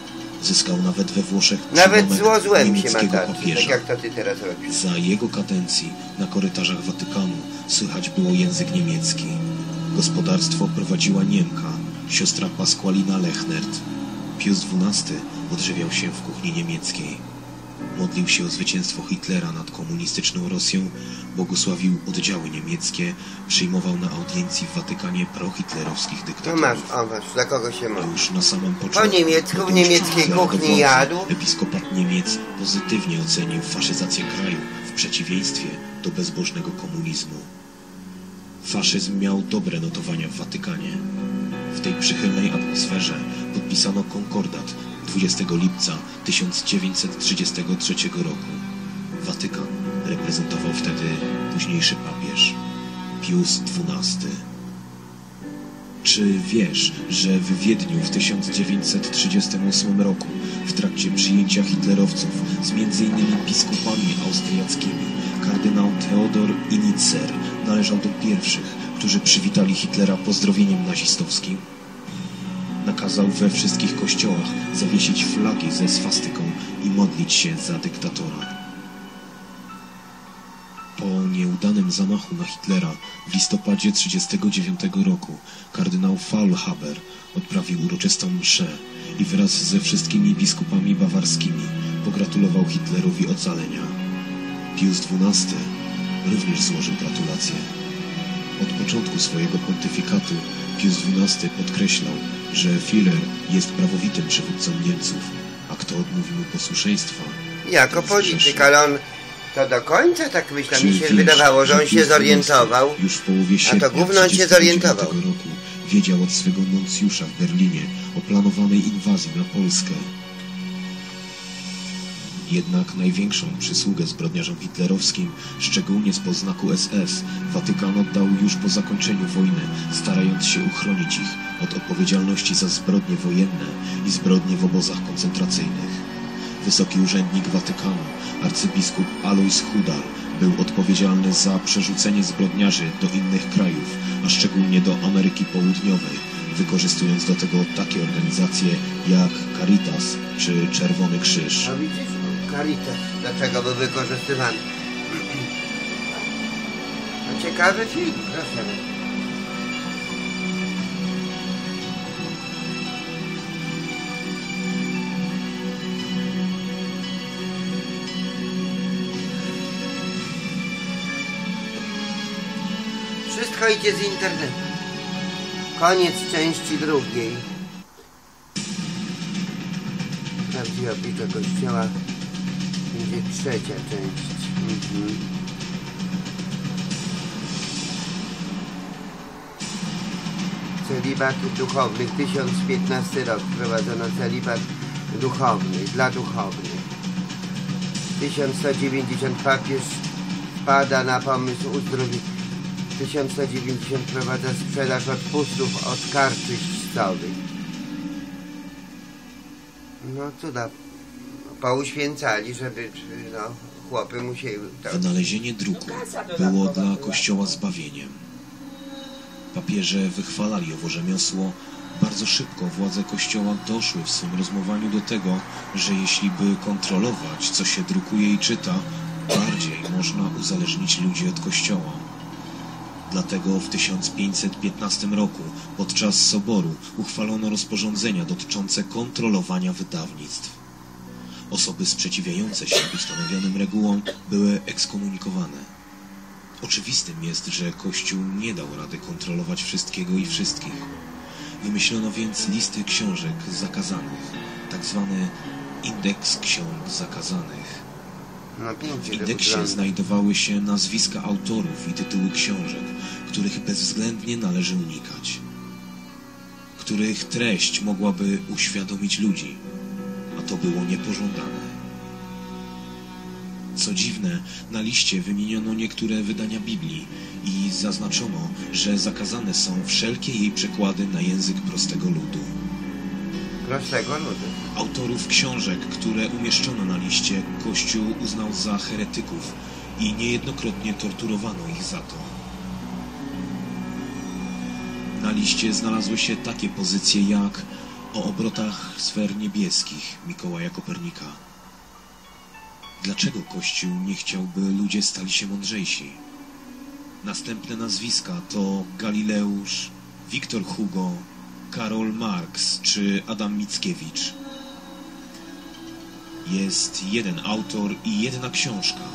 Zyskał nawet we Włoszech Nawet zło złem się mataczy, tak papieża. jak to ty teraz robisz. Za jego kadencji na korytarzach Watykanu słychać było język niemiecki. Gospodarstwo prowadziła Niemka, siostra Pasqualina Lechnert. Pius XII odżywiał się w kuchni niemieckiej. Modlił się o zwycięstwo Hitlera nad komunistyczną Rosją, błogosławił oddziały niemieckie, przyjmował na audiencji w Watykanie prohitlerowskich No dyktatorów. masz, o masz, dla kogo się modli? już na samym początku niemiecku, w niemieckiej kuchni jadł. Episkopat Niemiec pozytywnie ocenił faszyzację kraju w przeciwieństwie do bezbożnego komunizmu. Faszyzm miał dobre notowania w Watykanie. W tej przychylnej atmosferze podpisano konkordat 20 lipca 1933 roku. Watykan reprezentował wtedy późniejszy papież Pius XII. Czy wiesz, że w Wiedniu w 1938 roku w trakcie przyjęcia hitlerowców z m.in. biskupami austriackimi kardynał Theodor Initzer należał do pierwszych, którzy przywitali Hitlera pozdrowieniem nazistowskim? Nakazał we wszystkich kościołach zawiesić flagi ze swastyką i modlić się za dyktatora. Po nieudanym zamachu na Hitlera w listopadzie 1939 roku kardynał Faulhaber odprawił uroczystą mszę i wraz ze wszystkimi biskupami bawarskimi pogratulował Hitlerowi ocalenia. Pius XII również złożył gratulacje. Od początku swojego pontyfikatu Pius XII podkreślał, że Führer jest prawowitym przywódcą Niemców, a kto odmówi mu posłuszeństwa, Jako polityk, ale on to do końca tak myślę, Czy mi się wiesz, wydawało, że on się zorientował. Już w połowie sierpnia gówno on się 1939 zorientował. roku wiedział od swego nuncjusza w Berlinie o planowanej inwazji na Polskę. Jednak największą przysługę zbrodniarzom hitlerowskim, szczególnie z poznaku SS, Watykan oddał już po zakończeniu wojny, starając się uchronić ich od odpowiedzialności za zbrodnie wojenne i zbrodnie w obozach koncentracyjnych. Wysoki urzędnik Watykanu, arcybiskup Alois Hudal, był odpowiedzialny za przerzucenie zbrodniarzy do innych krajów, a szczególnie do Ameryki Południowej, wykorzystując do tego takie organizacje jak Caritas czy Czerwony Krzyż. Widzisz, Caritas, dlaczego był wykorzystywany? A Ciekawy film, proszę. Wszystko idzie z internetu. Koniec części drugiej. Prawdziwa oblicze kościoła trzecia część. Mhm. Celibat duchownych, 1015 rok wprowadzono celibat duchowny, dla duchownych. 1190 papież wpada na pomysł uzdrowienia 1190 prowadza sprzedaż odpustów od karczyścowych. No cuda pouświęcali, żeby no, chłopy musieli... To... Wynalezienie druku było dla Kościoła zbawieniem. Papieże wychwalali owo rzemiosło. Bardzo szybko władze Kościoła doszły w swym rozmowaniu do tego, że jeśli by kontrolować, co się drukuje i czyta, bardziej można uzależnić ludzi od Kościoła. Dlatego w 1515 roku podczas soboru uchwalono rozporządzenia dotyczące kontrolowania wydawnictw. Osoby sprzeciwiające się ustanowionym regułom były ekskomunikowane. Oczywistym jest, że Kościół nie dał rady kontrolować wszystkiego i wszystkich. Wymyślono więc listy książek zakazanych, tak zwany indeks ksiąg zakazanych. W indeksie znajdowały się nazwiska autorów i tytuły książek, których bezwzględnie należy unikać, których treść mogłaby uświadomić ludzi, to było niepożądane. Co dziwne, na liście wymieniono niektóre wydania Biblii i zaznaczono, że zakazane są wszelkie jej przekłady na język prostego ludu. Prostego ludu. Autorów książek, które umieszczono na liście, Kościół uznał za heretyków i niejednokrotnie torturowano ich za to. Na liście znalazły się takie pozycje jak o obrotach sfer niebieskich Mikołaja Kopernika. Dlaczego Kościół nie chciał, by ludzie stali się mądrzejsi? Następne nazwiska to Galileusz, Wiktor Hugo, Karol Marx czy Adam Mickiewicz. Jest jeden autor i jedna książka,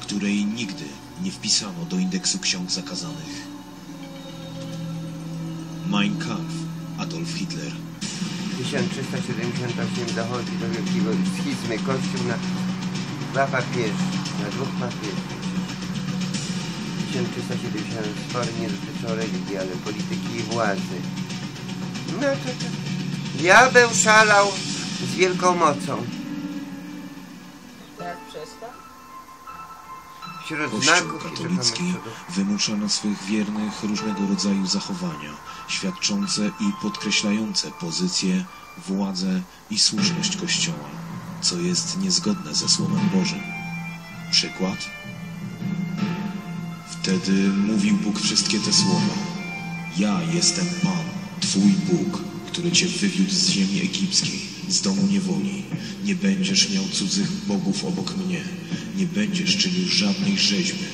której nigdy nie wpisano do indeksu ksiąg zakazanych. Mein Kampf Adolf Hitler 1378 dochodzi do wielkiego schizmy Kościół na dwa papieży, na dwóch papieży. 1370 spory nie dotyczą religii, ale polityki i władzy. No to, to. Diabeł szalał z wielką mocą. Teraz przestań. Wśród Kościół katolicki wymusza na swych wiernych różnego rodzaju zachowania, świadczące i podkreślające pozycję, władzę i słuszność Kościoła, co jest niezgodne ze Słowem Bożym. Przykład? Wtedy mówił Bóg wszystkie te słowa. Ja jestem Pan, Twój Bóg, który Cię wywiódł z ziemi egipskiej, z domu niewoli. Nie będziesz miał cudzych bogów obok mnie. Nie będziesz czynił żadnej rzeźby,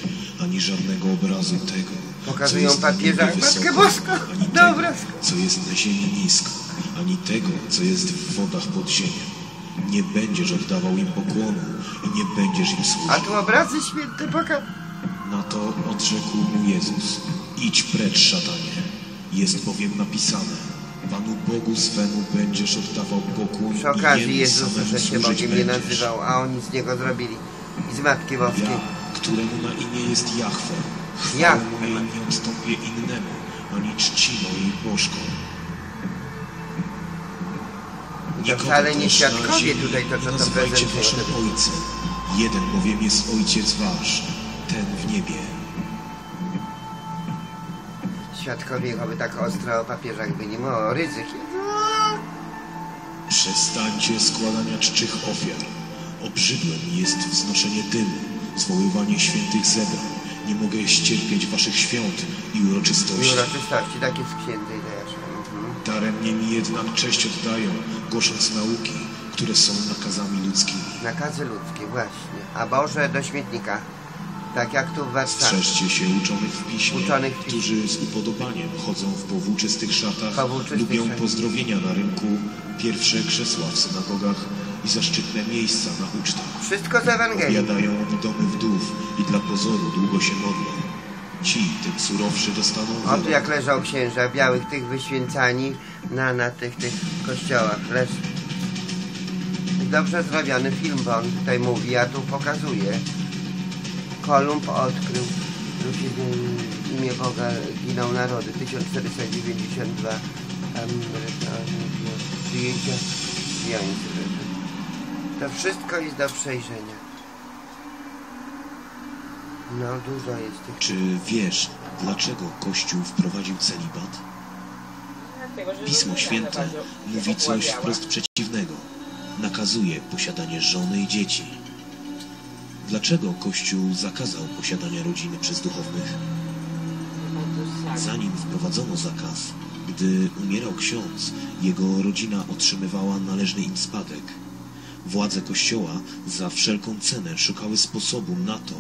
ani żadnego obrazu tego, Pokazują co jest na papieża, niebie Matkę wysoko, Boską, ani dobra. tego, co jest na ziemi nisko, ani tego, co jest w wodach pod ziemią. Nie będziesz oddawał im pokłonu i nie będziesz im służył. A tu obrazy święte poka... Na to odrzekł mu Jezus: Idź precz, szatanie. Jest bowiem napisane: Panu Bogu swemu będziesz oddawał pokłon Przy okazji Jezus, że się Bogiem nie nazywał, a oni z Niego zrobili. I z Matki Boskiej. Ja, któremu na imię jest chwały Jahwe. mojej nie odstąpię innemu, ani czci mojej bożką. To wcale nie też świadkowie tutaj to, co to prezentuje. waszym ojcem. Jeden bowiem jest ojciec wasz, ten w niebie. Świadkowie Jehowy tak ostro o papieżach byli. O, ryzyk. Przestańcie składania czczych ofiar. Obrzydłem jest wznoszenie dymu, zwoływanie świętych zebrań. Nie mogę ścierpieć waszych świąt i I uroczystości. uroczystości, tak jest księdze Izajasza. Mhm. Daremnie mi jednak cześć oddają, głosząc nauki, które są nakazami ludzkimi. Nakazy ludzkie, właśnie. A Boże do śmietnika. Tak jak tu w Warszawie. Strzeżcie się uczonych w piśmie, Uczonych w piśmie. którzy z upodobaniem chodzą w powłóczystych szatach, Powłóczystych lubią szatach. pozdrowienia na rynku, pierwsze krzesła w synagogach i zaszczytne miejsca na ucztach. Wszystko z Ewangelii. Objadają domy wdów i dla pozoru długo się modlą. Ci, tym surowszy, dostaną O tu jak leżą księża białych, tych wyświęcani na, na tych, tych kościołach. Leż. Dobrze zrobiony film, bo on tutaj mówi, a tu pokazuje. Kolumb odkrył, ludzie w imię Boga giną narody. 1492 Amerykanie, przyjęcia Jańcy. To wszystko jest do przejrzenia. No dużo jest tych. Czy wiesz, dlaczego Kościół wprowadził celibat? Pismo Święte mówi coś wprost przeciwnego. Nakazuje posiadanie żony i dzieci. Dlaczego Kościół zakazał posiadania rodziny przez duchownych? Zanim wprowadzono zakaz, gdy umierał ksiądz, jego rodzina otrzymywała należny im spadek. Władze Kościoła za wszelką cenę szukały sposobu na to,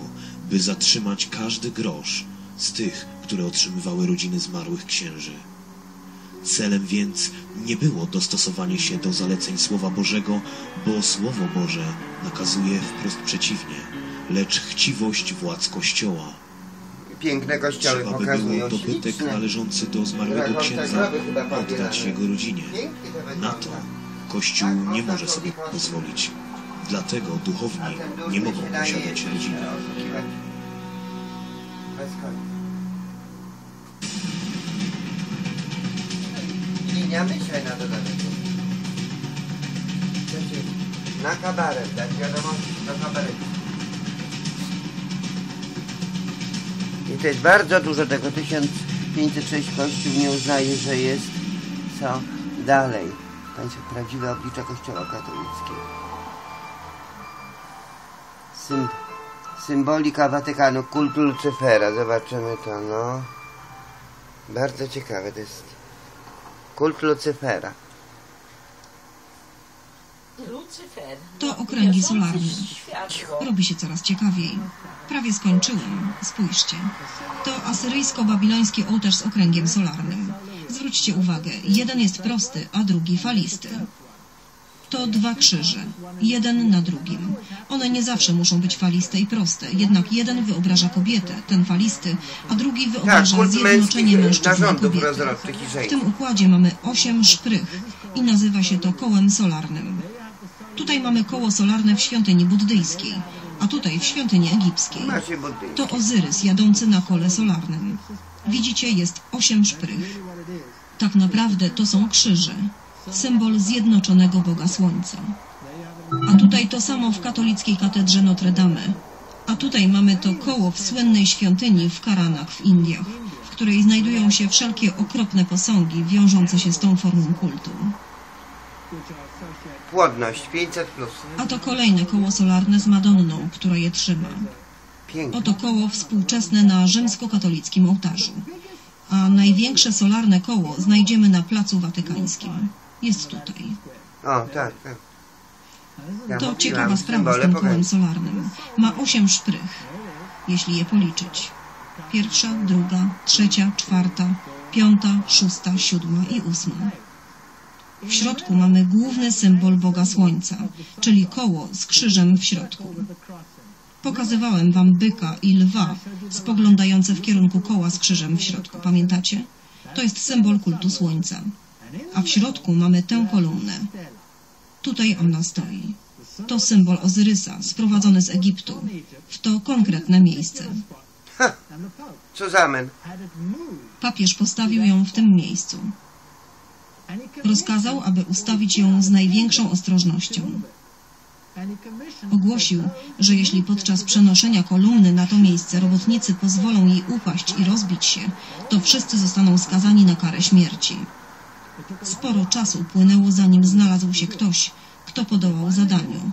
by zatrzymać każdy grosz z tych, które otrzymywały rodziny zmarłych księży. Celem więc nie było dostosowanie się do zaleceń Słowa Bożego, bo Słowo Boże nakazuje wprost przeciwnie, lecz chciwość władz Kościoła. Piękne kościoły Trzeba by było dobytek należący do zmarłego księdza oddać jego rodzinie. Na to Kościół Tak, nie można może to sobie pozwolić. Dlatego duchowni nie mogą posiadać rodziny. oszukiwać. Bez końca. Linia myślę na dodatek. Na kabaret dać wiadomo, do kabaretu. I to jest bardzo dużo tego. 1506 Kościół nie uznaje, że jest co dalej. Państwo prawdziwe oblicze Kościoła katolickiego. Sym, symbolika Watykanu, kult Lucyfera. Zobaczymy to, no. Bardzo ciekawe to jest. Kult Lucyfera. Lucyfer. To okręgi solarne. Robi się coraz ciekawiej. Prawie skończyłem. Spójrzcie. To asyryjsko-babiloński ołtarz z okręgiem solarnym. Zwróćcie uwagę, jeden jest prosty, a drugi falisty. To dwa krzyże, jeden na drugim. One nie zawsze muszą być faliste i proste, jednak jeden wyobraża kobietę, ten falisty, a drugi Tak, wyobraża kult zjednoczenie męskich mężczyzny i kobiety. W tym układzie mamy osiem szprych i nazywa się to kołem solarnym. Tutaj mamy koło solarne w świątyni buddyjskiej, a tutaj w świątyni egipskiej. To Ozyrys jadący na kole solarnym. Widzicie, jest osiem szprych. Tak naprawdę to są krzyże, symbol zjednoczonego Boga Słońca. A tutaj to samo w katolickiej katedrze Notre Dame. A tutaj mamy to koło w słynnej świątyni w Karanak w Indiach, w której znajdują się wszelkie okropne posągi wiążące się z tą formą kultu. Płodność 500 plus. A to kolejne koło solarne z Madonną, która je trzyma. Pięknie. Oto koło współczesne na rzymskokatolickim ołtarzu. A największe solarne koło znajdziemy na Placu Watykańskim. Jest tutaj. O, tak, tak. Ja To ciekawa sprawa z tym kołem solarnym. Ma osiem szprych, jeśli je policzyć. Pierwsza, druga, trzecia, czwarta, piąta, szósta, siódma i ósma. W środku mamy główny symbol Boga Słońca, czyli koło z krzyżem w środku. Pokazywałem wam byka i lwa spoglądające w kierunku koła z krzyżem w środku. Pamiętacie? To jest symbol kultu Słońca. A w środku mamy tę kolumnę. Tutaj ona stoi. To symbol Ozyrysa, sprowadzony z Egiptu, w to konkretne miejsce. Ha! Co za men? Papież postawił ją w tym miejscu. Rozkazał, aby ustawić ją z największą ostrożnością. Ogłosił, że jeśli podczas przenoszenia kolumny na to miejsce robotnicy pozwolą jej upaść i rozbić się, to wszyscy zostaną skazani na karę śmierci. Sporo czasu upłynęło, zanim znalazł się ktoś, kto podołał zadaniu.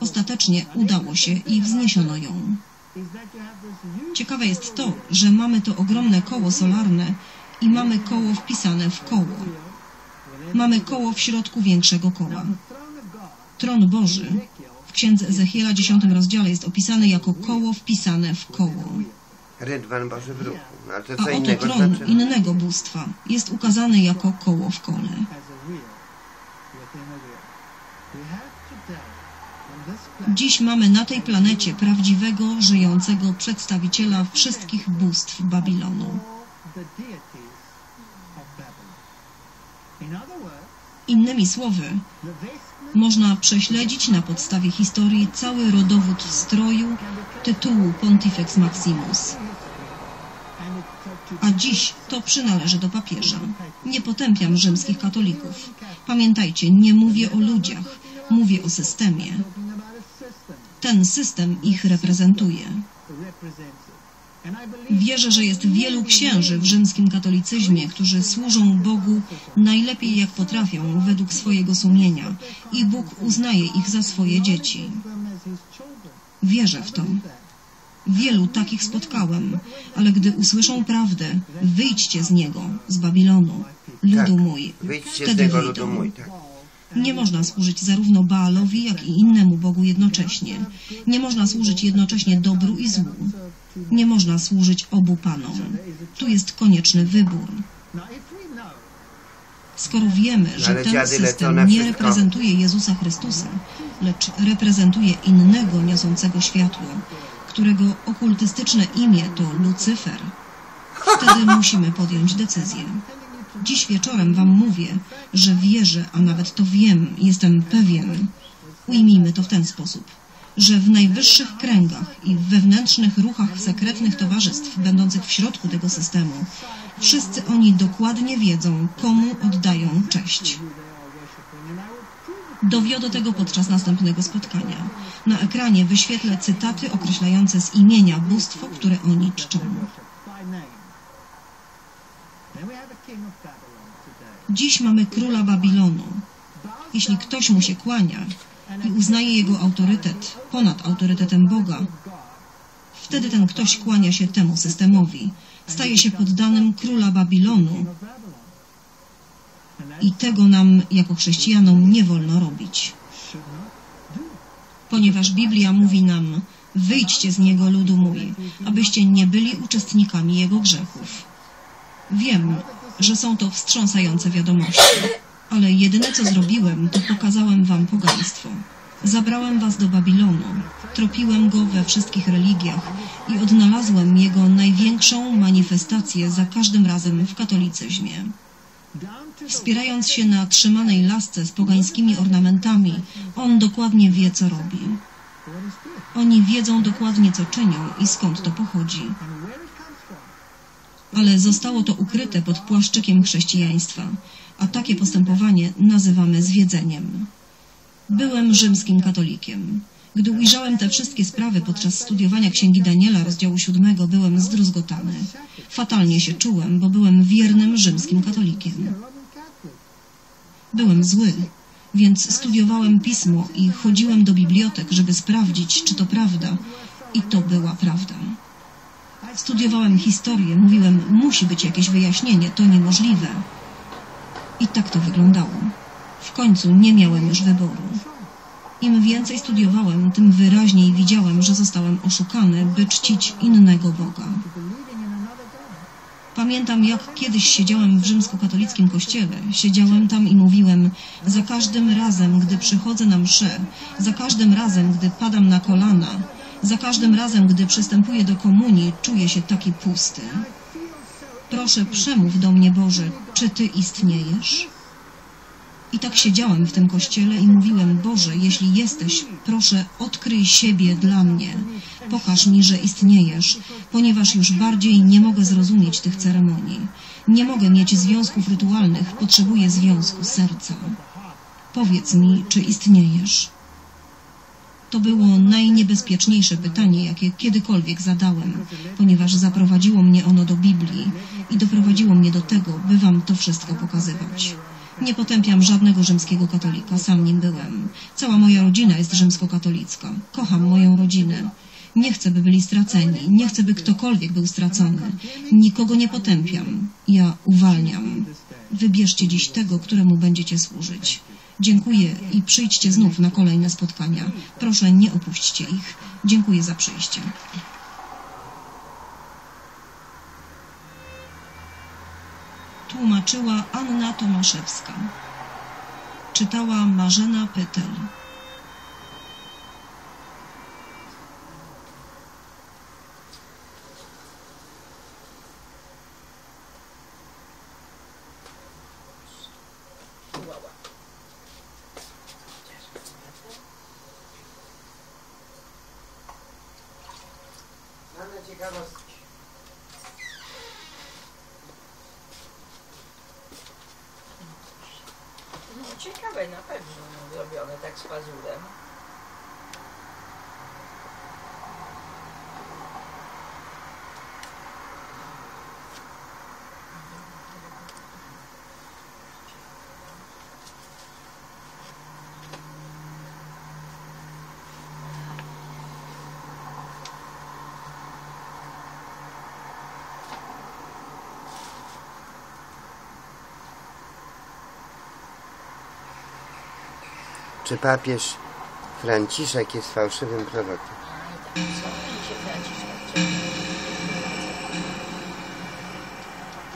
Ostatecznie udało się i wzniesiono ją. Ciekawe jest to, że mamy to ogromne koło solarne i mamy koło wpisane w koło. Mamy koło w środku większego koła. Tron Boży w księdze Ezechiela 10 rozdziale jest opisany jako koło wpisane w koło. Rydwan Boży w ruchu. Ale to A co oto innego tron znaczy? innego bóstwa jest ukazany jako koło w kole. Dziś mamy na tej planecie prawdziwego, żyjącego przedstawiciela wszystkich bóstw Babilonu. Innymi słowy, można prześledzić na podstawie historii cały rodowód stroju tytułu Pontifex Maximus. A dziś to przynależy do papieża. Nie potępiam rzymskich katolików. Pamiętajcie, nie mówię o ludziach, mówię o systemie. Ten system ich reprezentuje. Wierzę, że jest wielu księży w rzymskim katolicyzmie, którzy służą Bogu najlepiej jak potrafią według swojego sumienia i Bóg uznaje ich za swoje dzieci. Wierzę w to. Wielu takich spotkałem, ale gdy usłyszą prawdę, wyjdźcie z niego, z Babilonu, ludu Tak. mój. Wyjdźcie z Wtedy wyjdą. ludu mój, tak. Nie można służyć zarówno Baalowi, jak i innemu Bogu jednocześnie. Nie można służyć jednocześnie dobru i złu. Nie można służyć obu Panom. Tu jest konieczny wybór. Skoro wiemy, że ten system nie reprezentuje Jezusa Chrystusa, lecz reprezentuje innego niosącego światło, którego okultystyczne imię to Lucyfer, wtedy musimy podjąć decyzję. Dziś wieczorem Wam mówię, że wierzę, a nawet to wiem, jestem pewien. Ujmijmy to w ten sposób, że w najwyższych kręgach i w wewnętrznych ruchach sekretnych towarzystw będących w środku tego systemu, wszyscy oni dokładnie wiedzą, komu oddają cześć. Dowiodę tego podczas następnego spotkania. Na ekranie wyświetlę cytaty określające z imienia bóstwo, które oni czczą. Dziś mamy króla Babilonu. Jeśli ktoś mu się kłania i uznaje jego autorytet ponad autorytetem Boga, wtedy ten ktoś kłania się temu systemowi, staje się poddanym króla Babilonu i tego nam jako chrześcijanom nie wolno robić. Ponieważ Biblia mówi nam, wyjdźcie z niego ludu mój, abyście nie byli uczestnikami jego grzechów. Wiem, że są to wstrząsające wiadomości, ale jedyne co zrobiłem, to pokazałem wam pogaństwo. Zabrałem was do Babilonu, tropiłem go we wszystkich religiach i odnalazłem jego największą manifestację za każdym razem w katolicyzmie. Wspierając się na trzymanej lasce z pogańskimi ornamentami, on dokładnie wie, co robi. Oni wiedzą dokładnie, co czynią i skąd to pochodzi. Ale zostało to ukryte pod płaszczykiem chrześcijaństwa, a takie postępowanie nazywamy zwiedzeniem. Byłem rzymskim katolikiem. Gdy ujrzałem te wszystkie sprawy podczas studiowania Księgi Daniela, rozdziału 7, byłem zdruzgotany. Fatalnie się czułem, bo byłem wiernym rzymskim katolikiem. Byłem zły, więc studiowałem pismo i chodziłem do bibliotek, żeby sprawdzić, czy to prawda. I to była prawda. Studiowałem historię, mówiłem, musi być jakieś wyjaśnienie, to niemożliwe. I tak to wyglądało. W końcu nie miałem już wyboru. Im więcej studiowałem, tym wyraźniej widziałem, że zostałem oszukany, by czcić innego Boga. Pamiętam, jak kiedyś siedziałem w rzymskokatolickim kościele. Siedziałem tam i mówiłem, za każdym razem, gdy przychodzę na mszę, za każdym razem, gdy padam na kolana, za każdym razem, gdy przystępuję do komunii, czuję się taki pusty. Proszę, przemów do mnie, Boże, czy Ty istniejesz? I tak siedziałem w tym kościele i mówiłem, Boże, jeśli jesteś, proszę, odkryj siebie dla mnie. Pokaż mi, że istniejesz, ponieważ już bardziej nie mogę zrozumieć tych ceremonii. Nie mogę mieć związków rytualnych, potrzebuję związku serca. Powiedz mi, czy istniejesz? To było najniebezpieczniejsze pytanie, jakie kiedykolwiek zadałem, ponieważ zaprowadziło mnie ono do Biblii i doprowadziło mnie do tego, by wam to wszystko pokazywać. Nie potępiam żadnego rzymskiego katolika, sam nim byłem. Cała moja rodzina jest rzymskokatolicka. Kocham moją rodzinę. Nie chcę, by byli straceni. Nie chcę, by ktokolwiek był stracony. Nikogo nie potępiam. Ja uwalniam. Wybierzcie dziś tego, któremu będziecie służyć. Dziękuję i przyjdźcie znów na kolejne spotkania. Proszę, nie opuśćcie ich. Dziękuję za przyjście. Tłumaczyła Anna Tomaszewska. Czytała Marzena Pytel. Mamy ciekawostki. No ciekawe na pewno no, zrobione tak z pazurem. Czy papież Franciszek jest fałszywym prorokiem?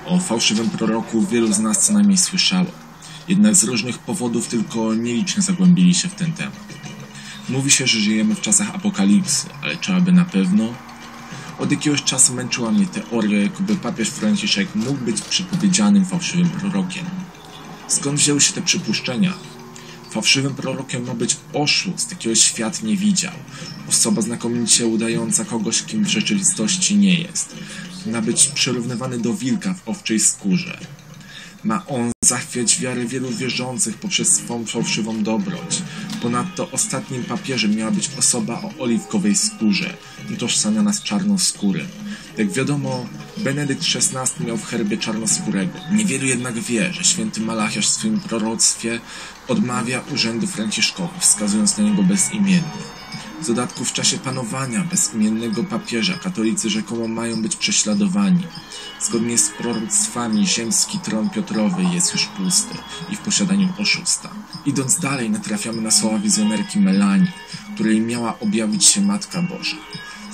O fałszywym proroku wielu z nas co najmniej słyszało. Jednak z różnych powodów tylko nielicznie zagłębili się w ten temat. Mówi się, że żyjemy w czasach apokalipsy, ale czy aby na pewno? Od jakiegoś czasu męczyła mnie teoria, jakoby papież Franciszek mógł być przypowiedzianym fałszywym prorokiem. Skąd wzięły się te przypuszczenia? Fałszywym prorokiem ma być oszust, jakiego świat nie widział. Osoba znakomicie udająca kogoś, kim w rzeczywistości nie jest. Ma być przyrównywany do wilka w owczej skórze. Ma on zachwiać wiarę wielu wierzących poprzez swą fałszywą dobroć. Ponadto ostatnim papieżem miała być osoba o oliwkowej skórze, utożsamiana z czarnoskórym. Jak wiadomo, Benedykt XVI miał w herbie czarnoskórego. Niewielu jednak wie, że święty Malachiasz w swoim proroctwie odmawia urzędu franciszkowi, wskazując na niego bezimiennie. W dodatku w czasie panowania bezimiennego papieża katolicy rzekomo mają być prześladowani. Zgodnie z proroctwami ziemski tron Piotrowy jest już pusty i w posiadaniu oszusta. Idąc dalej natrafiamy na słowa wizjonerki Melanii, której miała objawić się Matka Boża.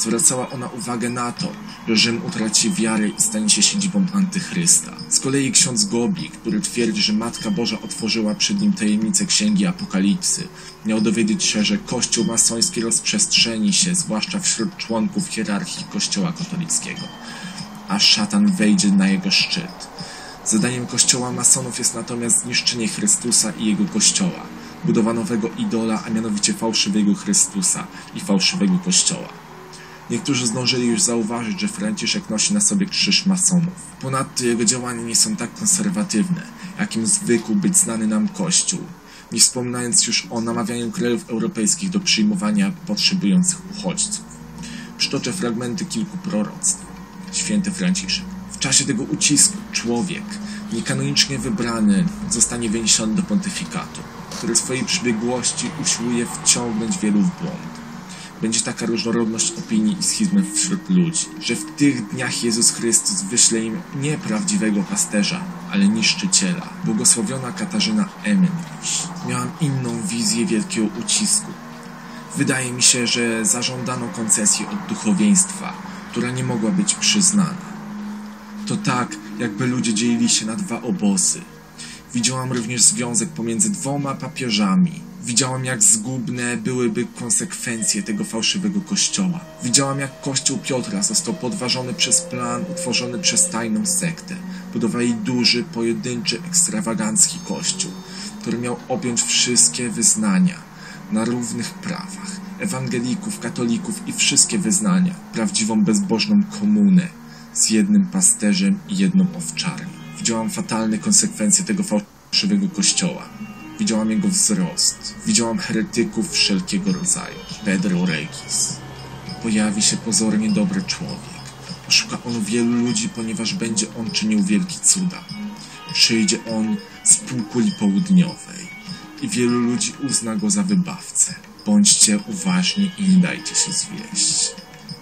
Zwracała ona uwagę na to, że Rzym utraci wiarę i stanie się siedzibą antychrysta. Z kolei ksiądz Gobi, który twierdzi, że Matka Boża otworzyła przed nim tajemnicę Księgi Apokalipsy, miał dowiedzieć się, że Kościół masoński rozprzestrzeni się, zwłaszcza wśród członków hierarchii Kościoła katolickiego, a szatan wejdzie na jego szczyt. Zadaniem Kościoła masonów jest natomiast zniszczenie Chrystusa i jego Kościoła, budowa nowego idola, a mianowicie fałszywego Chrystusa i fałszywego Kościoła. Niektórzy zdążyli już zauważyć, że Franciszek nosi na sobie krzyż masonów. Ponadto jego działania nie są tak konserwatywne, jakim zwykł być znany nam Kościół, nie wspominając już o namawianiu krajów europejskich do przyjmowania potrzebujących uchodźców. Przytoczę fragmenty kilku proroctw. Święty Franciszek. W czasie tego ucisku człowiek, niekanonicznie wybrany, zostanie wyniesiony do pontyfikatu, który swojej przebiegłości usiłuje wciągnąć wielu w błąd będzie taka różnorodność opinii i schizmy wśród ludzi, że w tych dniach Jezus Chrystus wyśle im nie prawdziwego pasterza, ale niszczyciela. Błogosławiona Katarzyna Emenrich. Miałam inną wizję wielkiego ucisku. Wydaje mi się, że zażądano koncesji od duchowieństwa, która nie mogła być przyznana. To tak, jakby ludzie dzielili się na dwa obozy. Widziałam również związek pomiędzy dwoma papieżami, Widziałam, jak zgubne byłyby konsekwencje tego fałszywego kościoła. Widziałam, jak kościół Piotra został podważony przez plan utworzony przez tajną sektę. Budowali duży, pojedynczy, ekstrawagancki kościół, który miał objąć wszystkie wyznania na równych prawach. Ewangelików, katolików i wszystkie wyznania. Prawdziwą, bezbożną komunę z jednym pasterzem i jedną owczarnią. Widziałam fatalne konsekwencje tego fałszywego kościoła. Widziałam jego wzrost. Widziałam heretyków wszelkiego rodzaju. Pedro Regis. Pojawi się pozornie dobry człowiek. Poszuka on wielu ludzi, ponieważ będzie on czynił wielkie cuda. Przyjdzie on z półkuli południowej i wielu ludzi uzna go za wybawcę. Bądźcie uważni i nie dajcie się zwieść.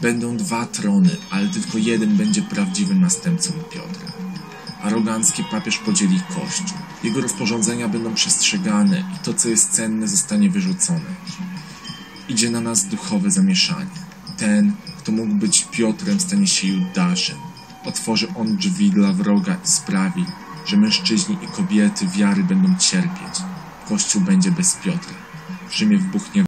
Będą dwa trony, ale tylko jeden będzie prawdziwym następcą Piotra. Arogancki papież podzieli Kościół Jego rozporządzenia będą przestrzegane i to, co jest cenne, zostanie wyrzucone. Idzie na nas duchowe zamieszanie. Ten, kto mógł być Piotrem, stanie się Judaszem. Otworzy on drzwi dla wroga i sprawi, że mężczyźni i kobiety wiary będą cierpieć. Kościół będzie bez Piotra. W Rzymie wybuchnie